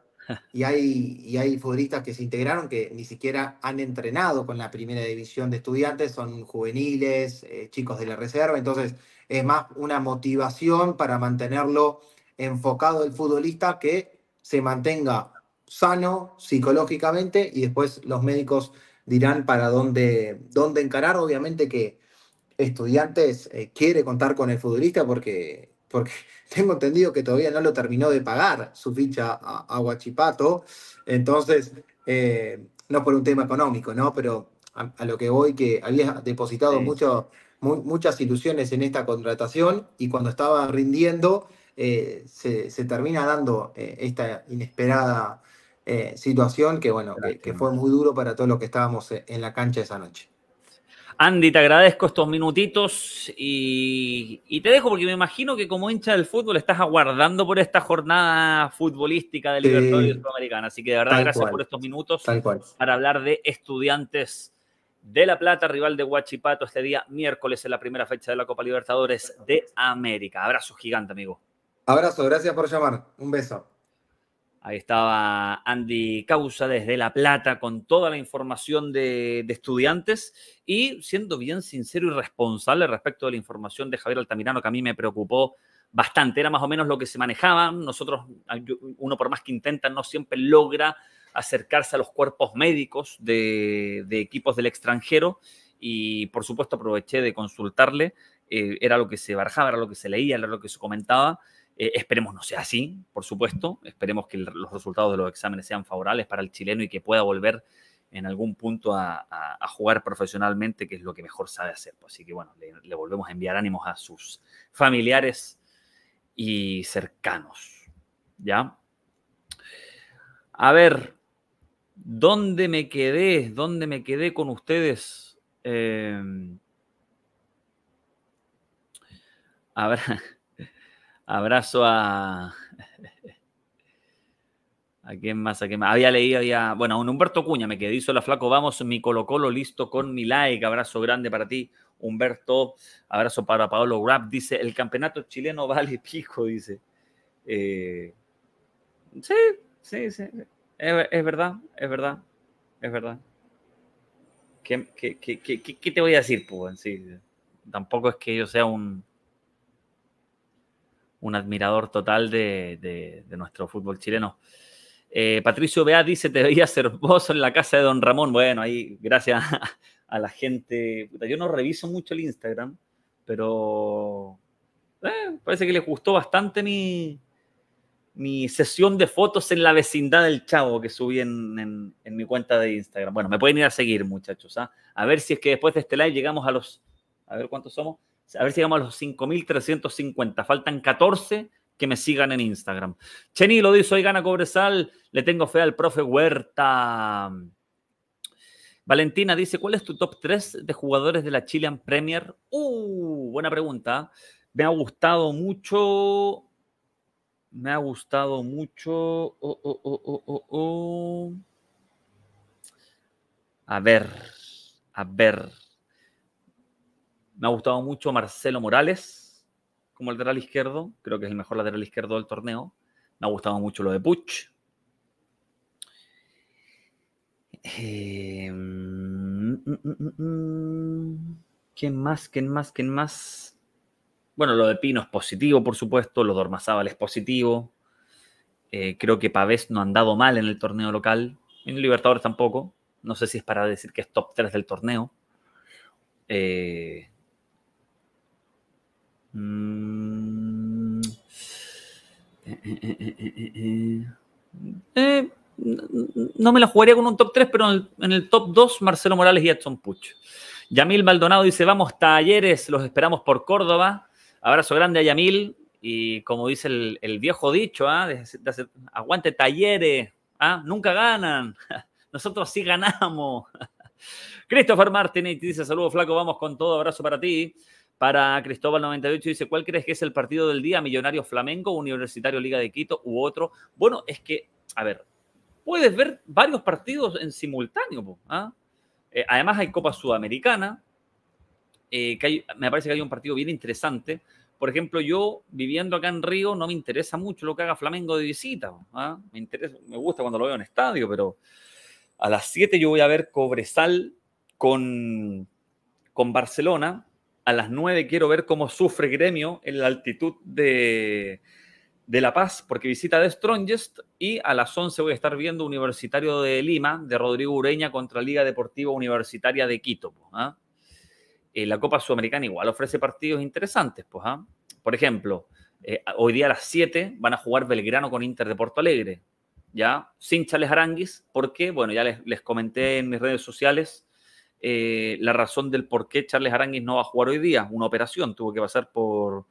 y, hay, y hay futbolistas que se integraron que ni siquiera han entrenado con la primera división de estudiantes, son juveniles, eh, chicos de la reserva, entonces es más una motivación para mantenerlo enfocado el futbolista que se mantenga sano psicológicamente y después los médicos dirán para dónde, dónde encarar. Obviamente que estudiantes eh, quiere contar con el futbolista porque, porque tengo entendido que todavía no lo terminó de pagar su ficha a, a Huachipato. Entonces, eh, no por un tema económico, ¿no? Pero a, lo que voy, que había depositado muchas ilusiones en esta contratación y cuando estaba rindiendo, eh, se, se, termina dando esta inesperada eh, situación que, bueno, que, fue muy duro para todos los que estábamos eh, en la cancha esa noche. Andy, te agradezco estos minutitos y, te dejo porque me imagino que como hincha del fútbol estás aguardando por esta jornada futbolística de Libertadores Sudamericana. Así que de verdad, gracias por estos minutos para hablar de estudiantes de La Plata, rival de Huachipato este día miércoles en la primera fecha de la Copa Libertadores de América. Abrazo gigante, amigo. Abrazo, gracias por llamar. Un beso. Ahí estaba Andy Causa desde La Plata con toda la información de, estudiantes y siendo bien sincero y responsable respecto de la información de Javier Altamirano que a mí me preocupó bastante. Era más o menos lo que se manejaba. Nosotros, uno por más que intenta, no siempre logra acercarse a los cuerpos médicos de, equipos del extranjero y por supuesto aproveché de consultarle. Eh, era lo que se barajaba, era lo que se leía, era lo que se comentaba eh, esperemos no sea así, por supuesto. Esperemos que los resultados de los exámenes sean favorables para el chileno y que pueda volver en algún punto a, jugar profesionalmente, que es lo que mejor sabe hacer. Pues, así que bueno, le, volvemos a enviar ánimos a sus familiares y cercanos. ¿Ya? A ver, ¿dónde me quedé? ¿Dónde me quedé con ustedes? Eh, a ver. Abrazo a. ¿A quién más? ¿A quién más? Había leído ya. Bueno, a un Humberto Cuña me quedé. Hizo la flaco. Vamos, mi Colo Colo listo con mi like. Abrazo grande para ti, Humberto. Abrazo para Paolo Grab. Dice: el campeonato chileno vale pico. Dice. Eh, sí, sí, sí. Es, verdad, es verdad. Es verdad. ¿Qué, qué, qué, qué te voy a decir, pues? Sí, tampoco es que yo sea un un admirador total de, nuestro fútbol chileno. Eh, Patricio Bea dice, te veías hermoso en la casa de Don Ramón. Bueno, ahí gracias a, la gente. Yo no reviso mucho el Instagram, pero eh, parece que le gustó bastante mi, mi sesión de fotos en la vecindad del Chavo que subí en, mi cuenta de Instagram. Bueno, me pueden ir a seguir, muchachos. ¿ah? A ver si es que después de este live llegamos a los... A ver cuántos somos. A ver si llegamos a los 5.350. Faltan 14 que me sigan en Instagram. Cheni lo dice, hoy gana Cobresal, le tengo fe al profe Huerta. Valentina dice, ¿cuál es tu top 3 de jugadores de la Chilean Premier? Uh, buena pregunta. Me ha gustado mucho. Me ha gustado mucho. Oh, oh, oh, A ver, a ver. Me ha gustado mucho Marcelo Morales como lateral izquierdo. Creo que es el mejor lateral izquierdo del torneo. Me ha gustado mucho lo de Puch. Eh, mm, mm, mm, ¿Quién más? ¿Quién más? ¿Quién más? Bueno, lo de Pino es positivo, por supuesto. Lo de Ormazábal es positivo. Eh, creo que Pavés no ha andado mal en el torneo local. En Libertadores tampoco. No sé si es para decir que es top 3 del torneo. Eh, mm, eh, no me la jugaría con un top 3, pero en el, top 2, Marcelo Morales y Edson Puch. Yamil Maldonado dice, vamos talleres, los esperamos por Córdoba. Abrazo grande a Yamil. Y como dice el, viejo dicho, ¿ah? aguante talleres, ¿ah? nunca ganan. Nosotros sí ganamos. Christopher Martínez dice, saludos flaco, vamos con todo, abrazo para ti. Para Cristóbal 98 dice, ¿cuál crees que es el partido del día? ¿Millonario Flamengo, Universitario Liga de Quito u otro? Bueno, es que, a ver, puedes ver varios partidos en simultáneo. ¿ah? Eh, además hay Copa Sudamericana, eh, que me parece que hay un partido bien interesante. Por ejemplo, yo viviendo acá en Río no me interesa mucho lo que haga Flamengo de visita. ¿ah? Me, interesa, me gusta cuando lo veo en estadio, pero a las 7 yo voy a ver Cobresal con, con Barcelona. A las 9 quiero ver cómo sufre Gremio en la altitud de, de La Paz, porque visita The Strongest, y a las 11 voy a estar viendo Universitario de Lima, de Rodrigo Ureña, contra Liga Deportiva Universitaria de Quito. ¿ah? Eh, la Copa Sudamericana igual ofrece partidos interesantes. Pues, ¿ah? Por ejemplo, eh, hoy día a las 7 van a jugar Belgrano con Inter de Porto Alegre, ¿ya? Sin Chales Aranguis, porque, bueno, ya les, comenté en mis redes sociales eh, la razón del por qué Charles Aranguis no va a jugar hoy día, una operación, tuvo que pasar por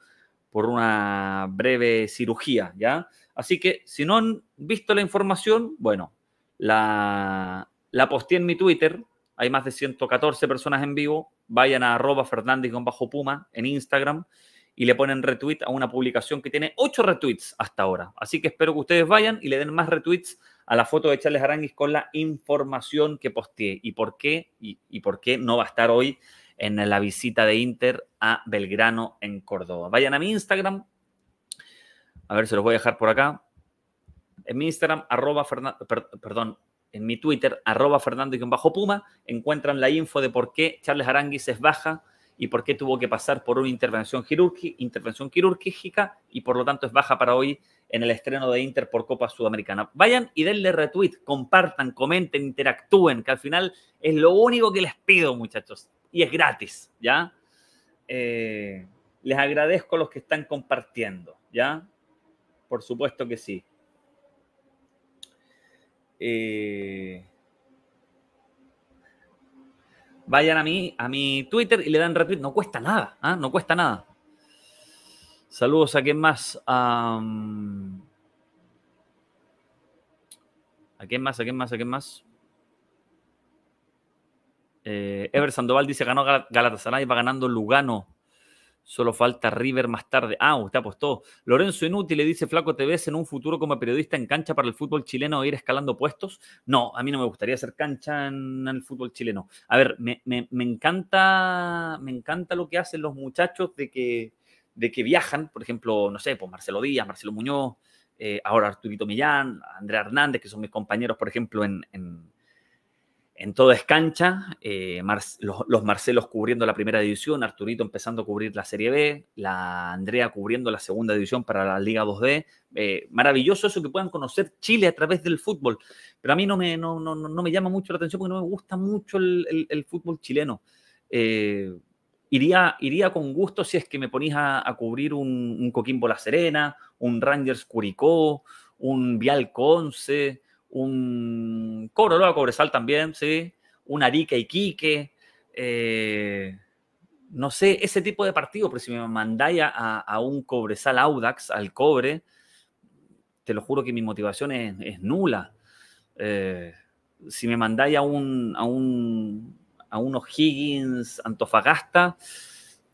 por una breve cirugía, ¿ya? Así que si no han visto la información, bueno, la, la posté en mi Twitter, hay más de 114 personas en vivo, vayan a arroba Fernández con bajo Puma en Instagram y le ponen retweet a una publicación que tiene 8 retweets hasta ahora. Así que espero que ustedes vayan y le den más retweets a la foto de Charles Aranguis con la información que posteé y por qué y, por qué no va a estar hoy en la visita de Inter a Belgrano en Córdoba. Vayan a mi Instagram. A ver, se los voy a dejar por acá. En mi Instagram, arroba perdón, en mi Twitter, arroba Fernando y bajo Puma, encuentran la info de por qué Charles Aranguis es baja y por qué tuvo que pasar por una intervención, quirúrgica y por lo tanto es baja para hoy en el estreno de Inter por Copa Sudamericana. Vayan y denle retweet, compartan, comenten, interactúen, que al final es lo único que les pido, muchachos y es gratis, ¿ya? Eh, les agradezco a los que están compartiendo, ¿ya? Por supuesto que sí. Eh, vayan a mi, a mi Twitter y le dan retweet. No cuesta nada, ¿ah? no cuesta nada. Saludos a quien más. ¿A quién más? ¿A quién más? ¿A quién más? Eh, Ever Sandoval dice, ganó Galatasaray, va ganando Lugano. Solo falta River más tarde. Ah, usted apostó. Lorenzo Inútil le dice, Flaco, ¿te ves en un futuro como periodista en cancha para el fútbol chileno o ir escalando puestos? No, a mí no me gustaría hacer cancha en el fútbol chileno. A ver, me, encanta, me encanta lo que hacen los muchachos de que, de que viajan. Por ejemplo, no sé, pues Marcelo Díaz, Marcelo Muñoz, eh, ahora Arturito Millán, Andrea Hernández, que son mis compañeros, por ejemplo, en en todo es cancha, eh, los, Marcelos cubriendo la primera división, Arturito empezando a cubrir la Serie B, la Andrea cubriendo la segunda división para la Liga 2D. Eh, maravilloso eso que puedan conocer Chile a través del fútbol, pero a mí no me, no, me llama mucho la atención porque no me gusta mucho el, fútbol chileno. Eh, iría, iría con gusto si es que me ponís a, cubrir un, un, Coquimbo La Serena, un Rangers Curicó, un Vial Conce, un Cobreloa Cobresal también, ¿sí? Un Arica Iquique, eh, no sé, ese tipo de partido, pero si me mandáis a, un Cobresal Audax, al Cobre, te lo juro que mi motivación es, nula. Eh, si me mandáis a un, a un a unos Higgins Antofagasta,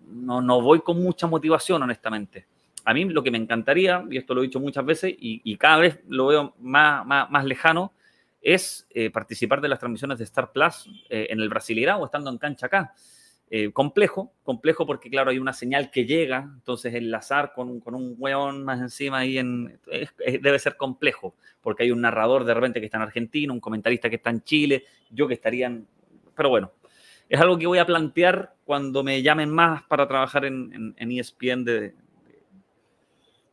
no, no voy con mucha motivación, honestamente a mí lo que me encantaría, y esto lo he dicho muchas veces y, cada vez lo veo más, más, lejano, es eh, participar de las transmisiones de Star Plus eh, en el o estando en cancha acá. Eh, complejo, complejo porque claro, hay una señal que llega, entonces enlazar con, con un hueón más encima ahí en, debe ser complejo, porque hay un narrador de repente que está en Argentina, un comentarista que está en Chile, yo que estaría en... Pero bueno, es algo que voy a plantear cuando me llamen más para trabajar en, en, ESPN de,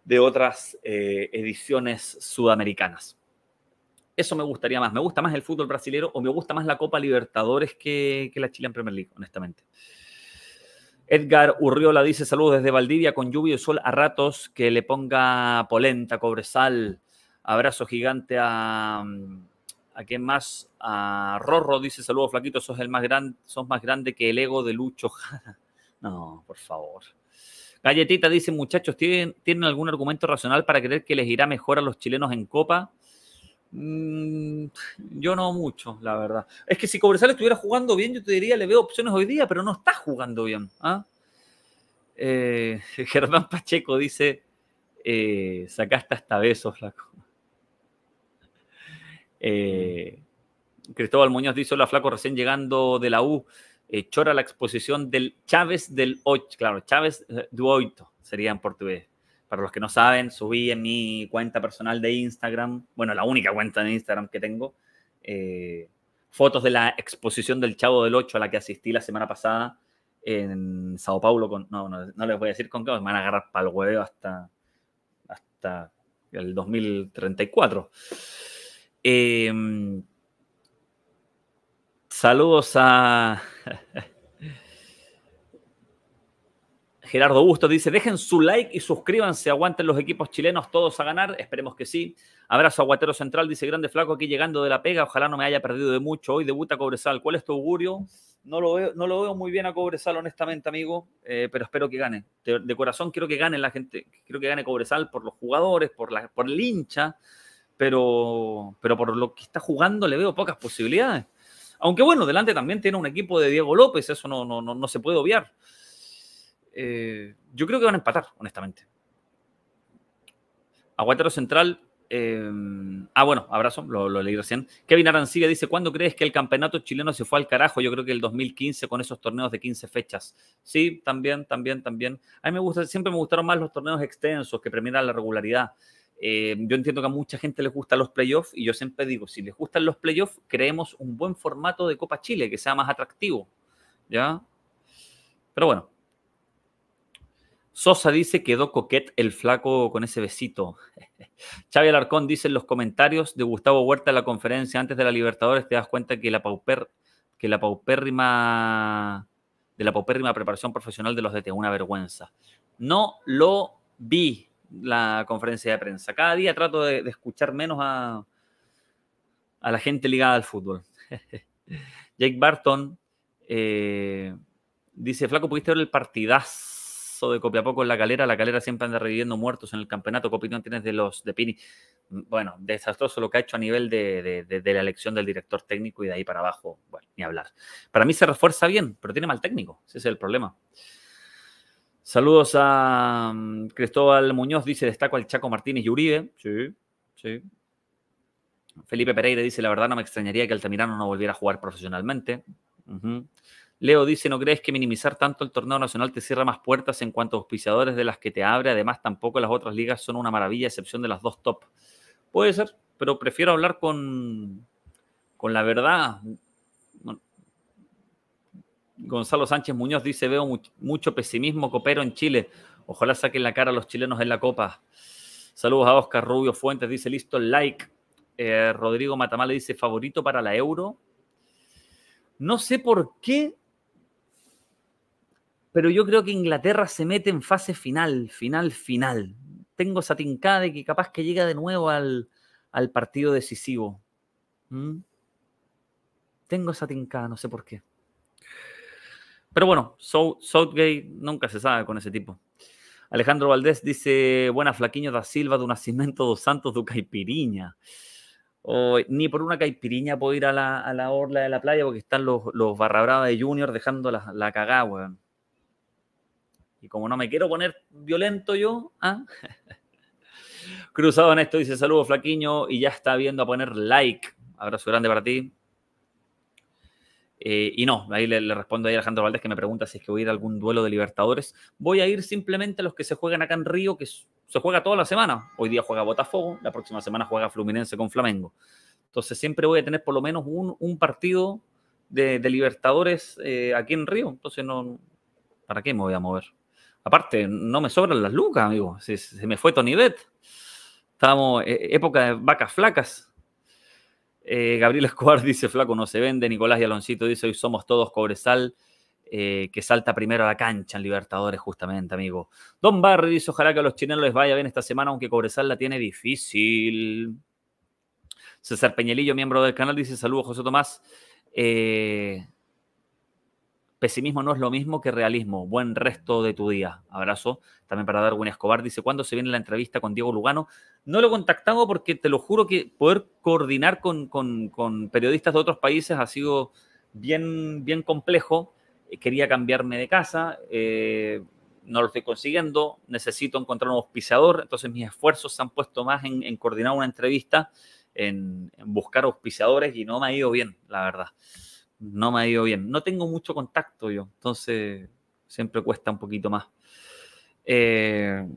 de otras ediciones sudamericanas. Eso me gustaría más. Me gusta más el fútbol brasileño o me gusta más la Copa Libertadores que, la Chile en Premier League, honestamente. Edgar Urriola dice saludos desde Valdivia con lluvia y sol a ratos, que le ponga polenta, cobresal. Abrazo gigante a... ¿A quién más? A Rorro dice saludos flaquitos, sos el más grande, sos más grande que el ego de Lucho. no, por favor. Galletita dice, muchachos, ¿tienen, ¿tienen algún argumento racional para creer que les irá mejor a los chilenos en Copa? Mm, yo no mucho, la verdad. Es que si Cobresal estuviera jugando bien, yo te diría, le veo opciones hoy día, pero no está jugando bien. ¿ah? Eh, Germán Pacheco dice, eh, sacaste hasta besos, flaco. Eh, Cristóbal Muñoz dice, hola, flaco, recién llegando de la U. chora la exposición del Chávez del 8, claro, Chávez do 8 sería en portugués. Para los que no saben, subí en mi cuenta personal de Instagram, bueno, la única cuenta de Instagram que tengo, eh, fotos de la exposición del Chavo del 8 a la que asistí la semana pasada en Sao Paulo. Con, no, no, les voy a decir con qué, me van a agarrar para el huevo hasta, hasta el 2034. Em, saludos a... Gerardo Bustos dice, dejen su like y suscríbanse, aguanten los equipos chilenos todos a ganar, esperemos que sí. Abrazo a Guatero Central, dice Grande Flaco aquí llegando de la pega, ojalá no me haya perdido de mucho. Hoy debuta Cobresal, ¿cuál es tu augurio? No lo veo, no lo veo muy bien a Cobresal, honestamente, amigo, eh, pero espero que gane. De, corazón quiero que gane la gente, quiero que gane Cobresal por los jugadores, por, la, por el hincha, pero, pero por lo que está jugando le veo pocas posibilidades. Aunque bueno, delante también tiene un equipo de Diego López, eso no, no, no, no se puede obviar. Eh, yo creo que van a empatar, honestamente. Aguatero Central. Eh, ah, bueno, abrazo, lo, leí recién. Kevin Arancilla dice: ¿Cuándo crees que el campeonato chileno se fue al carajo? Yo creo que el 2015 con esos torneos de 15 fechas. Sí, también, también, también. A mí me gusta, siempre me gustaron más los torneos extensos que premian la regularidad. Eh, yo entiendo que a mucha gente les gustan los playoffs y yo siempre digo: si les gustan los playoffs, creemos un buen formato de Copa Chile que sea más atractivo. ¿Ya? Pero bueno, Sosa dice, quedó coquet el flaco con ese besito. Xavi Alarcón dice en los comentarios de Gustavo Huerta en la conferencia antes de la Libertadores, te das cuenta que la, pauper, que la paupérrima de la paupérrima preparación profesional de los DT, una vergüenza. No lo vi la conferencia de prensa. Cada día trato de, escuchar menos a, a, la gente ligada al fútbol. Jake Barton eh, dice, flaco, ¿pudiste ver el partidazo? de Copiapó con la calera. La calera siempre anda reviviendo muertos en el campeonato. ¿Qué opinión tienes de los de Pini? Bueno, desastroso lo que ha hecho a nivel de, la elección del director técnico y de ahí para abajo, bueno, ni hablar. Para mí se refuerza bien, pero tiene mal técnico. Ese es el problema. Saludos a mm, Cristóbal Muñoz, dice, destaco al Chaco Martínez y Uribe. Sí, sí. Felipe Pereira dice, la verdad no me extrañaría que Altamirano no volviera a jugar profesionalmente. Leo dice, ¿no crees que minimizar tanto el torneo nacional te cierra más puertas en cuanto a auspiciadores de las que te abre? Además, tampoco las otras ligas son una maravilla, excepción de las dos top. Puede ser, pero prefiero hablar con, con la verdad. Gonzalo Sánchez Muñoz dice, veo mucho pesimismo copero en Chile. Ojalá saquen la cara a los chilenos en la Copa. Saludos a Oscar Rubio Fuentes, dice, listo el like. Eh, Rodrigo Matamale dice, favorito para la Euro. No sé por qué pero yo creo que Inglaterra se mete en fase final, final, final. Tengo esa tincada de que capaz que llega de nuevo al, partido decisivo. ¿Mm? Tengo esa tincada, no sé por qué. Pero bueno, Southgate nunca se sabe con ese tipo. Alejandro Valdés dice, buena flaquiño da Silva de un nacimiento dos santos de caipiriña. ni por una caipiriña puedo ir a la, orla de la playa porque están los, los barra de Junior dejando la, la cagada, weón. Y como no me quiero poner violento yo, ¿ah? Cruzado en esto dice saludos Flaquiño y ya está viendo a poner like. Abrazo grande para ti. Eh, y no, ahí le, respondo a Alejandro Valdés que me pregunta si es que voy a ir a algún duelo de Libertadores. Voy a ir simplemente a los que se juegan acá en Río, que se juega toda la semana. Hoy día juega Botafogo, la próxima semana juega Fluminense con Flamengo. Entonces siempre voy a tener por lo menos un, partido de, Libertadores eh, aquí en Río. Entonces no, ¿para qué me voy a mover? Aparte, no me sobran las lucas, amigo. Se, se me fue Tonivet. Estábamos, eh, época de vacas flacas eh, Gabriel Escobar dice, flaco no se vende. Nicolás y Aloncito dice, hoy somos todos Cobresal, eh, que salta primero a la cancha en Libertadores, justamente, amigo. Don Barry dice, ojalá que a los chilenos les vaya bien esta semana, aunque Cobresal la tiene difícil. César Peñelillo, miembro del canal, dice, saludos, José Tomás. Eh, Pesimismo no es lo mismo que realismo. Buen resto de tu día. Abrazo. También para Darwin Escobar. Dice, ¿cuándo se viene la entrevista con Diego Lugano? No lo he contactado porque te lo juro que poder coordinar con, periodistas de otros países ha sido bien, bien complejo. Eh, quería cambiarme de casa. Eh, no lo estoy consiguiendo. Necesito encontrar un auspiciador. Entonces mis esfuerzos se han puesto más en, coordinar una entrevista, en, en buscar auspiciadores y no me ha ido bien, la verdad no me ha ido bien. No tengo mucho contacto yo, entonces siempre cuesta un poquito más. Eh,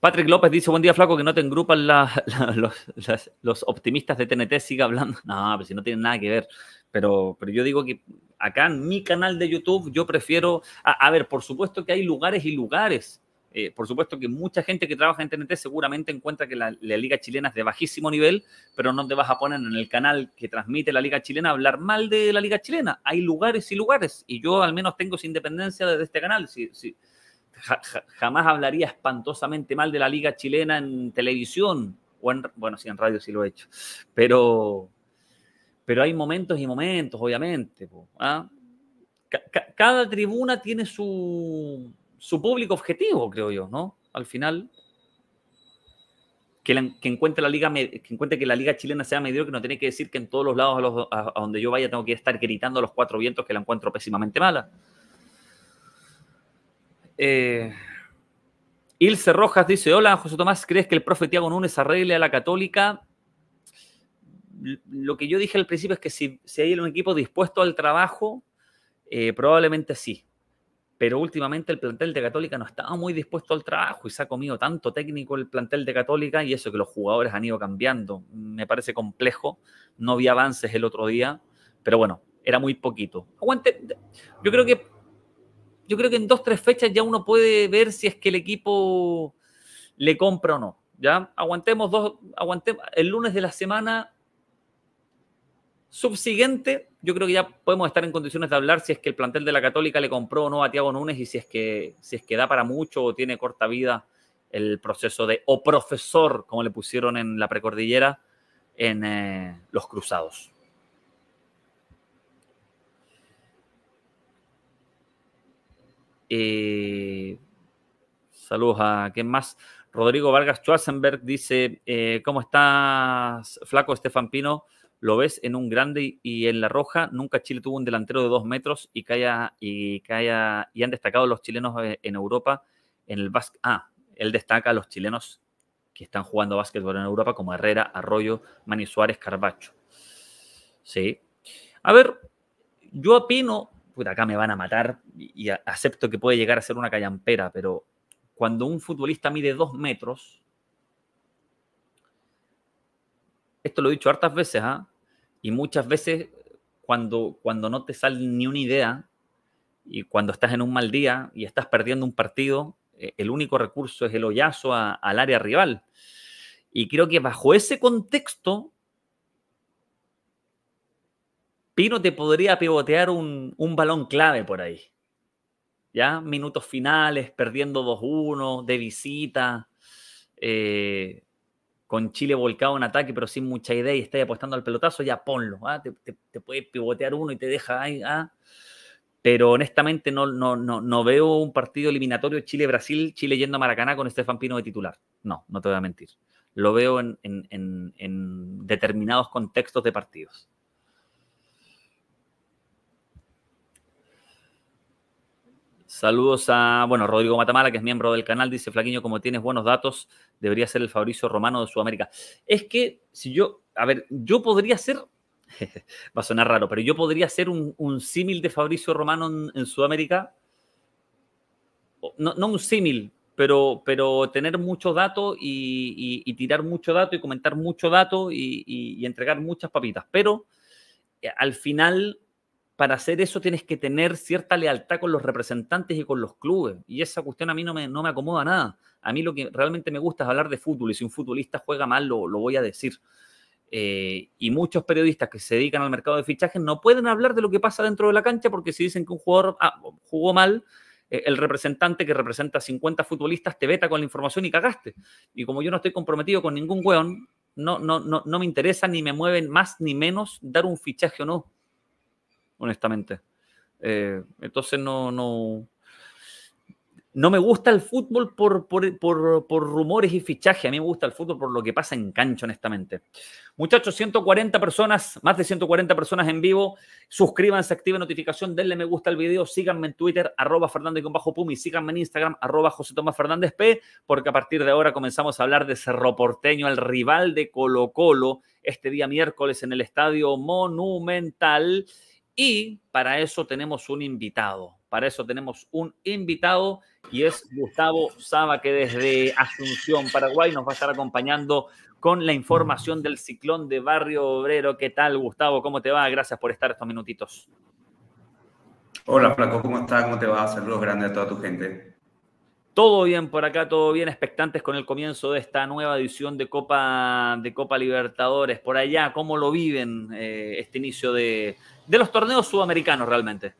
Patrick López dice, buen día flaco, que no te engrupan los, optimistas de TNT, siga hablando. No, pero si no tienen nada que ver. Pero, pero yo digo que acá en mi canal de YouTube yo prefiero, a ver, por supuesto que hay lugares y lugares. Eh, por supuesto que mucha gente que trabaja en TNT seguramente encuentra que la, liga chilena es de bajísimo nivel, pero no te vas a poner en el canal que transmite la liga chilena a hablar mal de la liga chilena. Hay lugares y lugares, y yo al menos tengo esa independencia desde este canal. Si, jamás hablaría espantosamente mal de la liga chilena en televisión, o en, bueno, sí, en radio sí lo he hecho, pero, pero hay momentos y momentos, obviamente. ¿ah? cada tribuna tiene su su público objetivo, creo yo, ¿no? Al final, que, encuentre la liga, que encuentre que la liga chilena sea mediocre, no tiene que decir que en todos los lados a, donde yo vaya tengo que estar gritando a los cuatro vientos que la encuentro pésimamente mala. Eh, Ilse Rojas dice, hola José Tomás, ¿crees que el profe Tiago Núñez arregle a la católica? Lo que yo dije al principio es que si, hay un equipo dispuesto al trabajo, eh, probablemente sí pero últimamente el plantel de Católica no estaba muy dispuesto al trabajo y se ha comido tanto técnico el plantel de Católica y eso que los jugadores han ido cambiando. Me parece complejo, no vi avances el otro día, pero bueno, era muy poquito. Aguante, yo creo que yo creo que en dos, tres fechas ya uno puede ver si es que el equipo le compra o no. Ya, aguantemos dos, aguantemos, el lunes de la semana subsiguiente, yo creo que ya podemos estar en condiciones de hablar si es que el plantel de la Católica le compró o no a Tiago Núñez y si es que, si es que da para mucho o tiene corta vida el proceso de o profesor, como le pusieron en la precordillera, en eh, los cruzados. Eh, saludos a quién más. Rodrigo Vargas Schwarzenberg dice: eh, ¿Cómo estás, flaco Estefan Pino? Lo ves en un grande y en la roja, nunca Chile tuvo un delantero de dos metros y que haya, y, que y han destacado los chilenos eh, en Europa en el básquet. Ah, él destaca a los chilenos que están jugando básquetbol en Europa como Herrera, Arroyo, Mani Suárez, Carbacho. Sí. A ver, yo opino, puta, acá me van a matar y acepto que puede llegar a ser una callampera, pero cuando un futbolista mide dos metros, esto lo he dicho hartas veces, ¿ah? Y muchas veces cuando, cuando no te sale ni una idea y cuando estás en un mal día y estás perdiendo un partido, eh, el único recurso es el hoyazo al área rival. Y creo que bajo ese contexto, Pino te podría pivotear un, un balón clave por ahí. ¿Ya? Minutos finales, perdiendo 2-1, de visita. Eh, con Chile volcado en ataque, pero sin mucha idea y está apostando al pelotazo, ya ponlo. ¿ah? Te, te, puede pivotear uno y te deja ahí. ¿ah? Pero honestamente no, no, no, no veo un partido eliminatorio Chile-Brasil, Chile yendo a Maracaná con Estefan Pino de titular. No, no te voy a mentir. Lo veo en, en, en determinados contextos de partidos. Saludos a, bueno, Rodrigo Matamala, que es miembro del canal, dice, Flaquiño, como tienes buenos datos, debería ser el Fabricio Romano de Sudamérica. Es que, si yo, a ver, yo podría ser, va a sonar raro, pero yo podría ser un, símil de Fabricio Romano en, Sudamérica. No, no un símil, pero, pero tener mucho dato y, tirar mucho dato y comentar mucho dato y, entregar muchas papitas. Pero eh, al final, para hacer eso tienes que tener cierta lealtad con los representantes y con los clubes. Y esa cuestión a mí no me, no me acomoda nada. A mí lo que realmente me gusta es hablar de fútbol y si un futbolista juega mal, lo, voy a decir. Eh, y muchos periodistas que se dedican al mercado de fichajes no pueden hablar de lo que pasa dentro de la cancha porque si dicen que un jugador ah, jugó mal, eh, el representante que representa 50 futbolistas te veta con la información y cagaste. Y como yo no estoy comprometido con ningún weón, no, no, no, no me interesa ni me mueven más ni menos dar un fichaje o no, honestamente. Eh, entonces no, no, no me gusta el fútbol por, por, rumores y fichaje. A mí me gusta el fútbol por lo que pasa en cancha, honestamente. Muchachos, 140 personas, más de 140 personas en vivo. Suscríbanse, activen notificación, denle me gusta al video, síganme en Twitter, arroba Fernández con bajo Pumi, síganme en Instagram, arroba José Tomás Fernández P, porque a partir de ahora comenzamos a hablar de Cerro Porteño, el rival de Colo Colo, este día miércoles en el Estadio Monumental. Y para eso tenemos un invitado. Para eso tenemos un invitado y es Gustavo Saba, que desde Asunción, Paraguay, nos va a estar acompañando con la información del ciclón de Barrio Obrero. ¿Qué tal, Gustavo? ¿Cómo te va? Gracias por estar estos minutitos. Hola, Flaco, ¿cómo estás? ¿Cómo te va? Saludos grandes a toda tu gente. Todo bien por acá, todo bien, expectantes con el comienzo de esta nueva edición de Copa, de Copa Libertadores. Por allá, ¿cómo lo viven eh, este inicio de, los torneos sudamericanos realmente?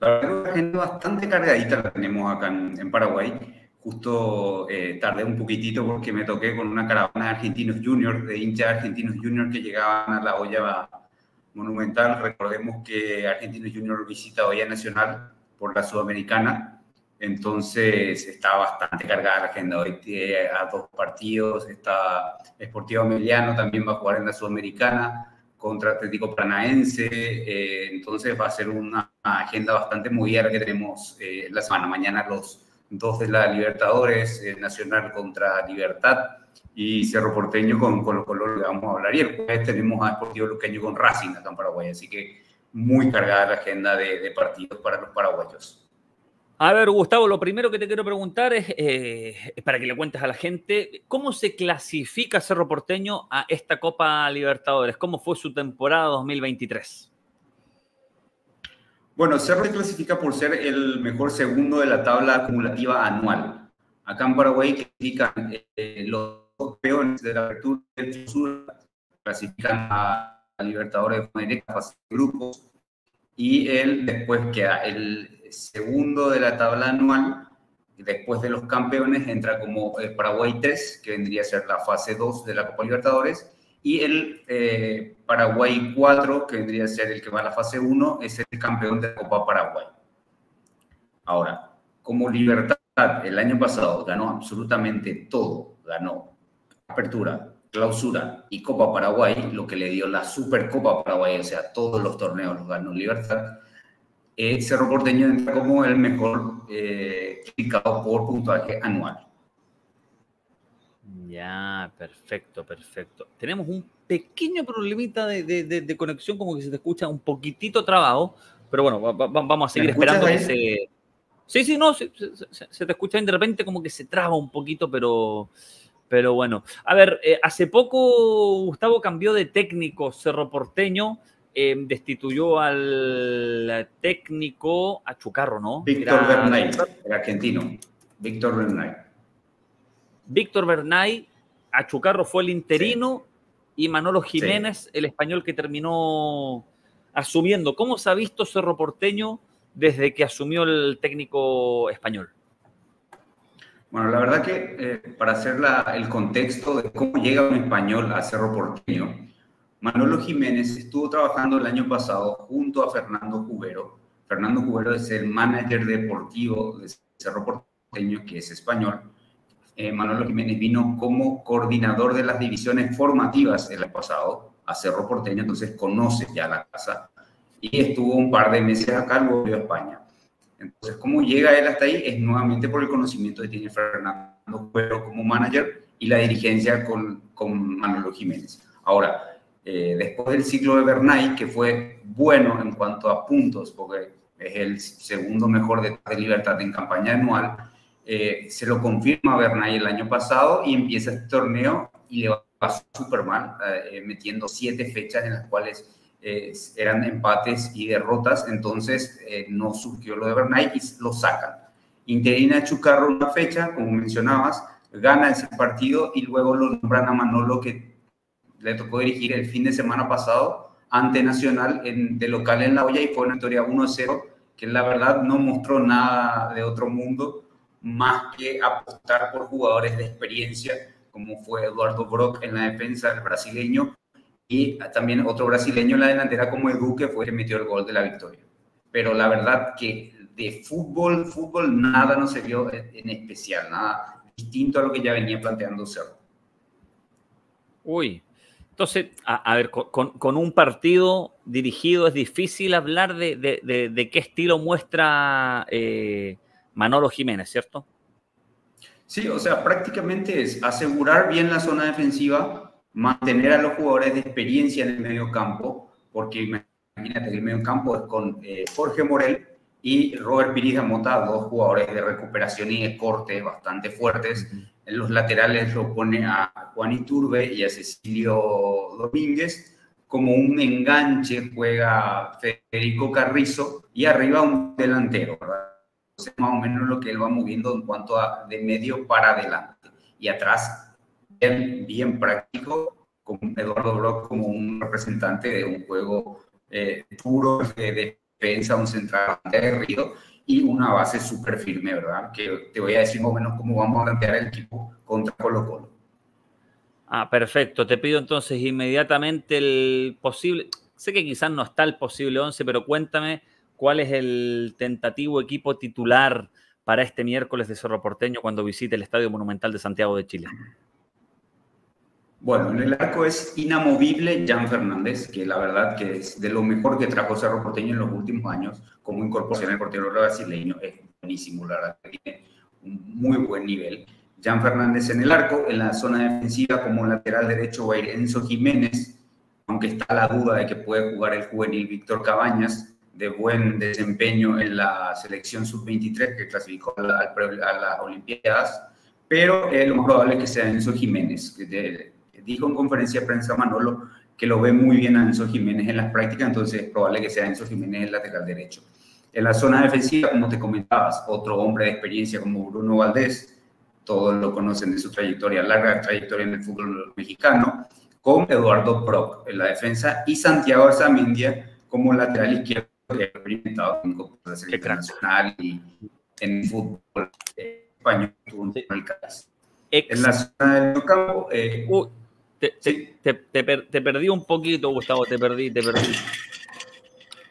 La verdad bastante cargadita la tenemos acá en, Paraguay. Justo eh, tardé un poquitito porque me toqué con una caravana de argentinos juniors, de hinchas argentinos juniors que llegaban a la olla monumental. Recordemos que Argentinos Juniors visita olla nacional por la Sudamericana. Entonces está bastante cargada la agenda. Hoy tiene a dos partidos. Está Esportivo Emiliano, también va a jugar en la Sudamericana contra Atlético Paranaense. Eh, entonces va a ser una agenda bastante movida que tenemos eh, la semana. Mañana los dos de la Libertadores, eh, Nacional contra Libertad y Cerro Porteño con Colo Colo, que vamos a hablar. Y el jueves tenemos a Deportivo Luqueño con Racing acá en Paraguay. Así que muy cargada la agenda de partidos para los paraguayos. A ver, Gustavo, lo primero que te quiero preguntar es, eh, para que le cuentes a la gente, ¿cómo se clasifica Cerro Porteño a esta Copa Libertadores? ¿Cómo fue su temporada 2023? Bueno, Cerro se clasifica por ser el mejor segundo de la tabla acumulativa anual. Acá en Paraguay clasifican eh, los campeones de la apertura del sur, clasifican a, Libertadores de directa, de grupos, y él después queda el segundo de la tabla anual. Después de los campeones entra como el Paraguay 3, que vendría a ser la fase 2 de la Copa Libertadores, y el eh, Paraguay 4, que vendría a ser el que va a la fase 1, es el campeón de la Copa Paraguay. Ahora, como Libertad el año pasado ganó absolutamente todo, ganó apertura, clausura y Copa Paraguay, lo que le dio la Supercopa Paraguay, o sea, todos los torneos los ganó Libertad eh, Cerro Porteño entra como el mejor eh, por puntaje anual. Ya, perfecto, perfecto. Tenemos un pequeño problemita de, conexión, como que se te escucha un poquitito trabado, pero bueno, vamos a seguir esperando que se... Sí, sí, no, se, te escucha bien de repente como que se traba un poquito, pero, pero bueno. A ver, eh, hace poco Gustavo cambió de técnico Cerro Porteño. Em, destituyó al técnico a Chucarro, ¿no? Víctor Bernay, el argentino. Víctor Bernay. Víctor Bernay, a Chucarro fue el interino y Manolo Jiménez, el español que terminó asumiendo. ¿Cómo se ha visto Cerro Porteño desde que asumió el técnico español? Bueno, la verdad que eh, para hacer el contexto de cómo llega un español a Cerro Porteño, Manolo Jiménez estuvo trabajando el año pasado junto a Fernando Cubero. Fernando Cubero es el manager deportivo de Cerro Porteño, que es español. Eh, Manolo Jiménez vino como coordinador de las divisiones formativas el año pasado a Cerro Porteño, entonces conoce ya la casa y estuvo un par de meses acá, luego a España. Entonces, ¿cómo llega él hasta ahí? Es nuevamente por el conocimiento que tiene Fernando Cubero como manager y la dirigencia con, con Manolo Jiménez. Ahora, eh, después del ciclo de Bernay, que fue bueno en cuanto a puntos, porque es el segundo mejor de, Libertad en campaña anual, eh, se lo confirma Bernay el año pasado y empieza este torneo y le va súper mal, eh, metiendo siete fechas en las cuales eran empates y derrotas, entonces no surgió lo de Bernay y lo sacan. Interina Chucarro una fecha, como mencionabas, gana ese partido y luego lo nombran a Manolo que le tocó dirigir el fin de semana pasado ante Nacional en, de local en La Olla y fue una victoria 1-0 que la verdad no mostró nada de otro mundo más que apostar por jugadores de experiencia como fue Eduardo Brock en la defensa, el brasileño, y también otro brasileño en la delantera como Edu, que fue el que metió el gol de la victoria. Pero la verdad que de fútbol, fútbol, nada no se vio en especial, nada distinto a lo que ya venía planteando Cerro. Uy, entonces, a, ver, con, un partido dirigido es difícil hablar de, qué estilo muestra eh, Manolo Jiménez, ¿cierto? Sí, o sea, prácticamente es asegurar bien la zona defensiva, mantener a los jugadores de experiencia en el medio campo, porque imagínate que el medio campo es con eh, Jorge Morel y Robert Piriz Mota, dos jugadores de recuperación y de corte bastante fuertes. En los laterales lo pone a Juan Iturbe y a Cecilio Domínguez. Como un enganche juega Federico Carrizo y arriba un delantero, ¿verdad? más o menos lo que él va moviendo en cuanto a de medio para adelante. Y atrás, bien, bien práctico, con Eduardo Brock como un representante de un juego eh, puro de defensa, un central aguerrido y una base súper firme, ¿verdad? Que te voy a decir más o menos cómo vamos a plantear el equipo contra Colo Colo. Ah, perfecto. Te pido entonces inmediatamente el posible, sé que quizás no está el posible 11, pero cuéntame cuál es el tentativo equipo titular para este miércoles de Cerro Porteño cuando visite el Estadio Monumental de Santiago de Chile. Bueno, en el arco es inamovible Jan Fernández, que la verdad que es de lo mejor que trajo Cerro Porteño en los últimos años, como incorporación el portero brasileño, es buenísimo, la verdad que tiene un muy buen nivel. Jan Fernández en el arco, en la zona defensiva como lateral derecho va a ir Enzo Jiménez, aunque está la duda de que puede jugar el juvenil Víctor Cabañas, de buen desempeño en la selección sub-23 que clasificó a, las Olimpiadas, pero eh, lo más probable es que sea Enzo Jiménez, que de, dijo en conferencia de prensa Manolo que lo ve muy bien a Enzo Jiménez en las prácticas, entonces es probable que sea Enzo Jiménez el lateral derecho. En la zona defensiva, como te comentabas, otro hombre de experiencia como Bruno Valdés, todos lo conocen de su trayectoria, larga trayectoria en el fútbol mexicano, con Eduardo Brock en la defensa y Santiago Arzamendia como lateral izquierdo que ha experimentado en la selección nacional y en el fútbol español en la zona del campo, eh, te, perdí un poquito, Gustavo, te perdí, te perdí.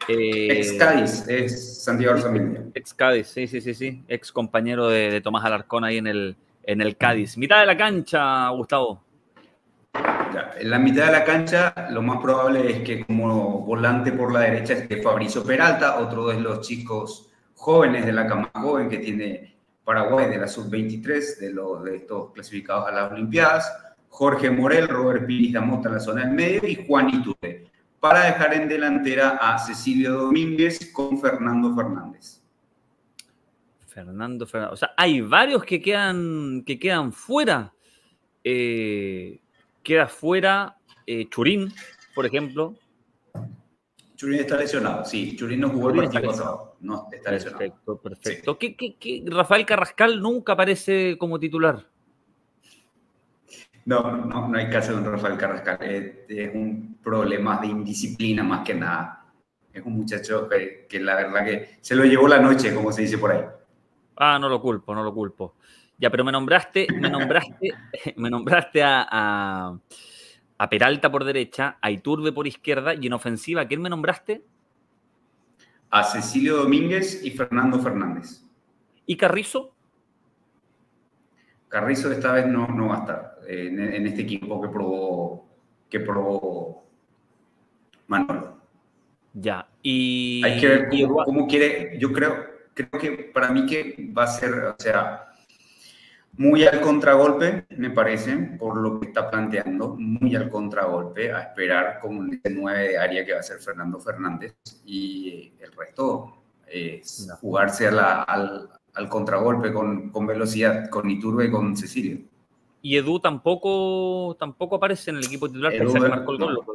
Eh, ex Cádiz, es Santiago Arzamendia. Ex Cádiz, sí, sí, sí, sí. Ex compañero de, Tomás Alarcón ahí en el, en el Cádiz. Mitad de la cancha, Gustavo. en la mitad de la cancha, lo más probable es que como volante por la derecha esté Fabricio Peralta, otro de los chicos jóvenes de la cama joven que tiene Paraguay de la sub-23, de, los, de estos clasificados a las Olimpiadas. Jorge Morel, Robert Pires Mota en la zona del medio y Juan Iturbe, para dejar en delantera a Cecilio Domínguez con Fernando Fernández. Fernando Fernández. O sea, hay varios que quedan, que quedan fuera. Eh, queda fuera eh, Churín, por ejemplo. Churín está lesionado, sí. Churín no jugó el partido pasado. No, está lesionado. Perfecto, perfecto. ¿Qué, Rafael Carrascal nunca aparece como titular. No, no, no hay caso de Rafael Carrascal. Es, un problema de indisciplina más que nada. Es un muchacho que, la verdad que se lo llevó la noche, como se dice por ahí. Ah, no lo culpo, no lo culpo. Ya, pero me nombraste, me nombraste, me nombraste a, a, Peralta por derecha, a Iturbe por izquierda y en ofensiva, ¿quién me nombraste? A Cecilio Domínguez y Fernando Fernández. ¿Y Carrizo? Carrizo esta vez no, no va a estar en, este equipo que probó, que probó Manolo. Ya, y... Hay que ver cómo, quiere, yo creo, creo que para mí que va a ser, o sea, muy al contragolpe, me parece, por lo que está planteando, muy al contragolpe, a esperar con el 9 de área que va a ser Fernando Fernández y el resto es jugarse al, al, contragolpe con, con, velocidad, con Iturbe y con Cecilio. Y Edu tampoco, tampoco aparece en el equipo titular, pese a que marcó el gol no,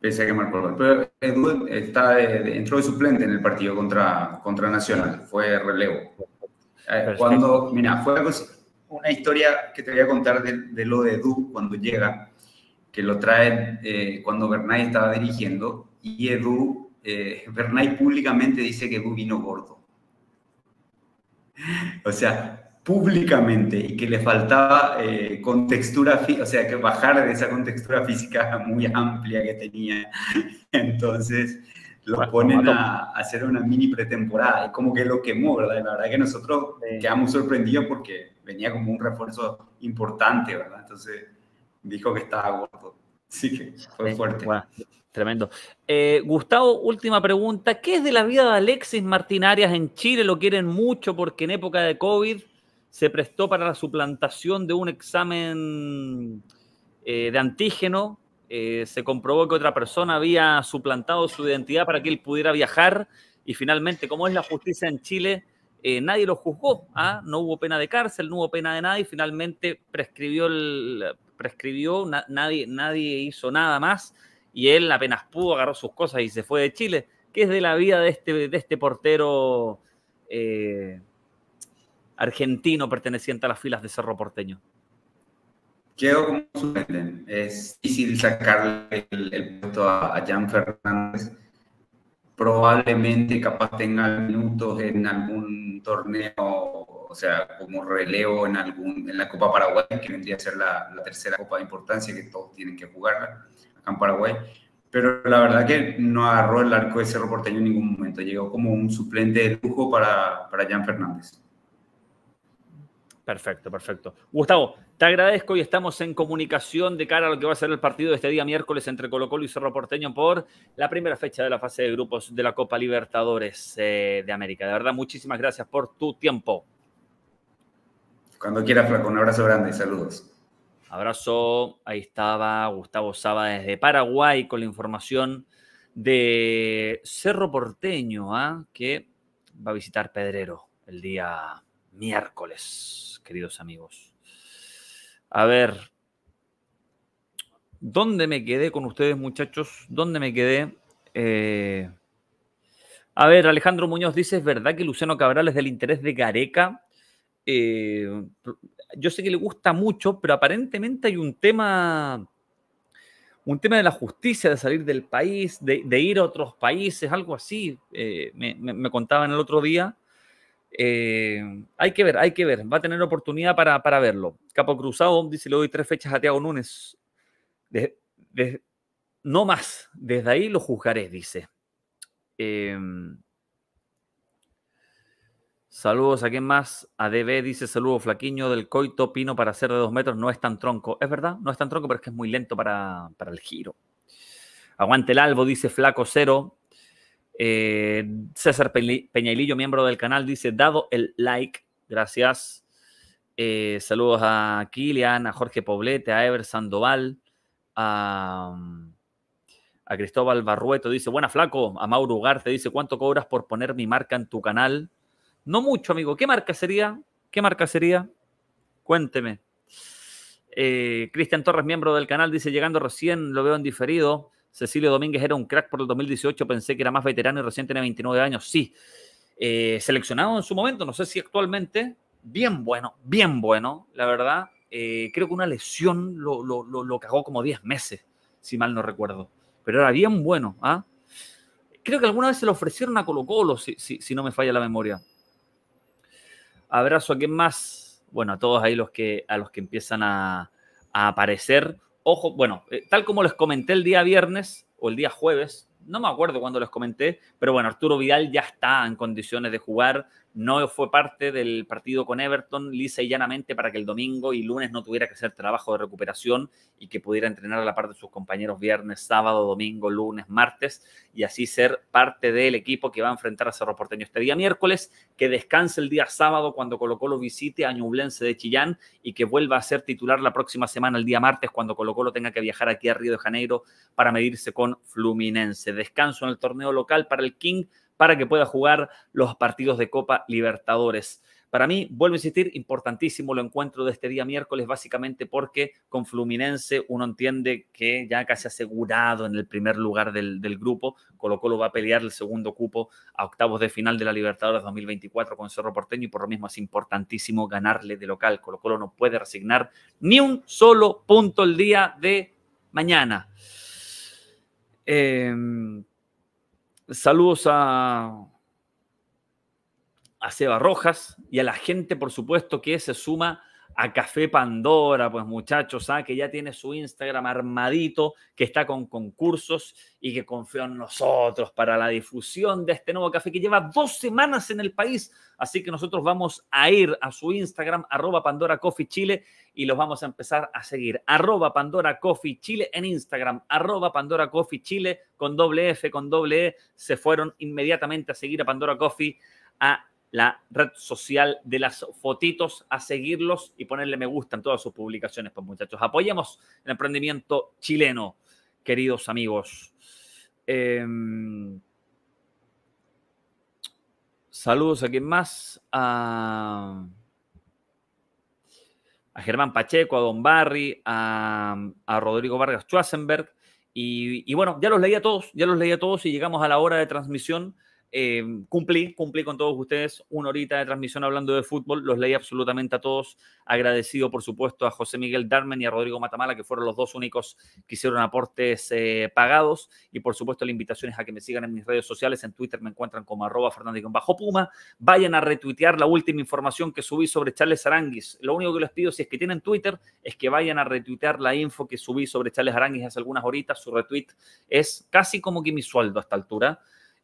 Pese a que marcó el gol. Pero Edu está entró de suplente en el partido contra, contra Nacional, fue relevo. Eh, cuando, mira, fue una historia que te voy a contar de, lo de Edu cuando llega, que lo trae eh, cuando Bernay estaba dirigiendo, y Edu, eh, Bernay públicamente dice que Edu vino gordo. O sea, públicamente y que le faltaba eh, contextura, o sea, que bajar de esa contextura física muy amplia que tenía. Entonces, lo ponen a, hacer una mini pretemporada. y como que lo quemó, ¿verdad? La verdad que nosotros quedamos sorprendidos porque venía como un refuerzo importante, ¿verdad? Entonces dijo que estaba gordo. Sí que fue fuerte. tremendo. Eh, Gustavo, última pregunta. ¿Qué es de la vida de Alexis Martín Arias en Chile? Lo quieren mucho porque en época de COVID se prestó para la suplantación de un examen eh, de antígeno eh, se comprobó que otra persona había suplantado su identidad para que él pudiera viajar y finalmente, como es la justicia en Chile, eh, nadie lo juzgó, ¿ah? no hubo pena de cárcel, no hubo pena de nada y finalmente prescribió, el, prescribió nadie, nadie hizo nada más y él apenas pudo, agarró sus cosas y se fue de Chile. ¿Qué es de la vida de este, de este portero argentino perteneciente a las filas de Cerro Porteño? Quedó como suplente. Es difícil sacarle el, puesto a, Jan Fernández. Probablemente capaz tenga minutos en algún torneo, o sea, como relevo en, algún, en la Copa Paraguay, que vendría a ser la, tercera Copa de importancia que todos tienen que jugar acá en Paraguay. Pero la verdad que no agarró el arco de Cerro Porteño en ningún momento. Llegó como un suplente de lujo para, para Jan Fernández. Perfecto, perfecto. Gustavo, te agradezco y estamos en comunicación de cara a lo que va a ser el partido de este día miércoles entre Colo Colo y Cerro Porteño por la primera fecha de la fase de grupos de la Copa Libertadores eh, de América. De verdad, muchísimas gracias por tu tiempo. Cuando quieras, Flaco, un abrazo grande y saludos. Abrazo, ahí estaba Gustavo Saba desde Paraguay con la información de Cerro Porteño, ¿ah? que va a visitar Pedrero el día miércoles queridos amigos. A ver, ¿dónde me quedé con ustedes, muchachos? ¿Dónde me quedé? Eh, a ver, Alejandro Muñoz dice, ¿es verdad que Luciano Cabral es del interés de Gareca? Eh, yo sé que le gusta mucho, pero aparentemente hay un tema, un tema de la justicia, de salir del país, de, ir a otros países, algo así. Eh, me, me, contaban el otro día. Eh, hay que ver, hay que ver. Va a tener oportunidad para, verlo. Capo Cruzado dice: Le doy tres fechas a Tiago Núñez. no más. Desde ahí lo juzgaré, dice. Em, saludos a quien más. A dice: Saludos, Flaquiño del Coito Pino para hacer de dos metros. No es tan tronco. Es verdad, no es tan tronco, pero es que es muy lento para, para el giro. Aguante el Albo, dice Flaco Cero. Eh, César Peñailillo, miembro del canal, dice, dado el like, gracias. Eh, saludos a Kilian, a Jorge Poblete, a Ever Sandoval, a, Cristóbal Barrueto, dice, buena flaco, a Mauro Ugarte, dice, ¿cuánto cobras por poner mi marca en tu canal? No mucho, amigo. ¿Qué marca sería? ¿Qué marca sería? Cuénteme. Eh, Cristian Torres, miembro del canal, dice, llegando recién, lo veo en diferido. Cecilio Domínguez era un crack por el 2018, pensé que era más veterano y recién tenía 29 años. Sí, eh, seleccionado en su momento, no sé si actualmente, bien bueno, bien bueno, la verdad. Eh, creo que una lesión lo, lo, cagó como 10 meses, si mal no recuerdo. Pero era bien bueno. ¿ah? Creo que alguna vez se lo ofrecieron a Colo Colo, si, si, no me falla la memoria. Abrazo a quien más. Bueno, a todos ahí los que, a los que empiezan a, a aparecer ojo, bueno, eh, tal como les comenté el día viernes o el día jueves, no me acuerdo cuándo les comenté, pero bueno, Arturo Vidal ya está en condiciones de jugar, no fue parte del partido con Everton lisa y llanamente para que el domingo y lunes no tuviera que hacer trabajo de recuperación y que pudiera entrenar a la par de sus compañeros viernes, sábado, domingo, lunes, martes y así ser parte del equipo que va a enfrentar a Cerro Porteño este día miércoles, que descanse el día sábado cuando Colo Colo visite a Ñublense de Chillán y que vuelva a ser titular la próxima semana el día martes cuando Colo Colo tenga que viajar aquí a Río de Janeiro para medirse con Fluminense. Descanso en el torneo local para el King para que pueda jugar los partidos de Copa Libertadores. Para mí, vuelvo a insistir, importantísimo lo encuentro de este día miércoles, básicamente porque con Fluminense uno entiende que ya casi asegurado en el primer lugar del, grupo, Colo Colo va a pelear el segundo cupo a octavos de final de la Libertadores 2024 con Cerro Porteño y por lo mismo es importantísimo ganarle de local. Colo Colo no puede resignar ni un solo punto el día de mañana. Eh, Saludos a, a Seba Rojas y a la gente, por supuesto, que se suma a Café Pandora, pues muchachos, ¿ah? que ya tiene su Instagram armadito, que está con concursos y que confió en nosotros para la difusión de este nuevo café que lleva dos semanas en el país. Así que nosotros vamos a ir a su Instagram, arroba Pandora Coffee Chile, y los vamos a empezar a seguir. Arroba Pandora Coffee Chile en Instagram, arroba Pandora Coffee Chile con doble F, con doble E. Se fueron inmediatamente a seguir a Pandora Coffee a la red social de las fotitos, a seguirlos y ponerle me gusta en todas sus publicaciones, pues muchachos. Apoyemos el emprendimiento chileno, queridos amigos. Em, saludos a quien más. A, Germán Pacheco, a Don Barry, a, Rodrigo Vargas Schwarzenberg. Y, y, bueno, ya los leí a todos, ya los leí a todos y llegamos a la hora de transmisión. Eh, cumplí, cumplí con todos ustedes una horita de transmisión hablando de fútbol, los leí absolutamente a todos, agradecido por supuesto a José Miguel Darmen y a Rodrigo Matamala, que fueron los dos únicos que hicieron aportes eh, pagados, y por supuesto la invitación es a que me sigan en mis redes sociales, en Twitter me encuentran como arroba bajo Puma, vayan a retuitear la última información que subí sobre Charles Aranguis, lo único que les pido si es que tienen Twitter es que vayan a retuitear la info que subí sobre Charles Aranguis hace algunas horitas, su retweet es casi como que mi sueldo a esta altura,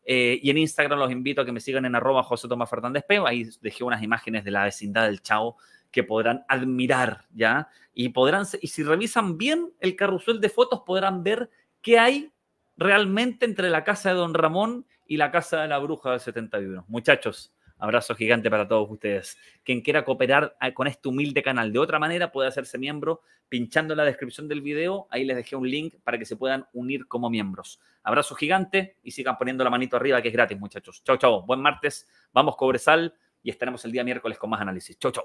eh, y en Instagram los invito a que me sigan en arroba José Tomás Fernández. Ahí dejé unas imágenes de la vecindad del Chao que podrán admirar, ¿ya? Y podrán, y si revisan bien el carrusel de fotos, podrán ver qué hay realmente entre la casa de Don Ramón y la casa de la bruja del 71. Muchachos, Abrazo gigante para todos ustedes. Quien quiera cooperar ah, con este humilde canal de otra manera puede hacerse miembro pinchando en la descripción del video. Ahí les dejé un link para que se puedan unir como miembros. Abrazo gigante y sigan poniendo la manito arriba que es gratis, muchachos. Chau, chau. Buen martes. Vamos, Cobresal y estaremos el día miércoles con más análisis. Chau, chau.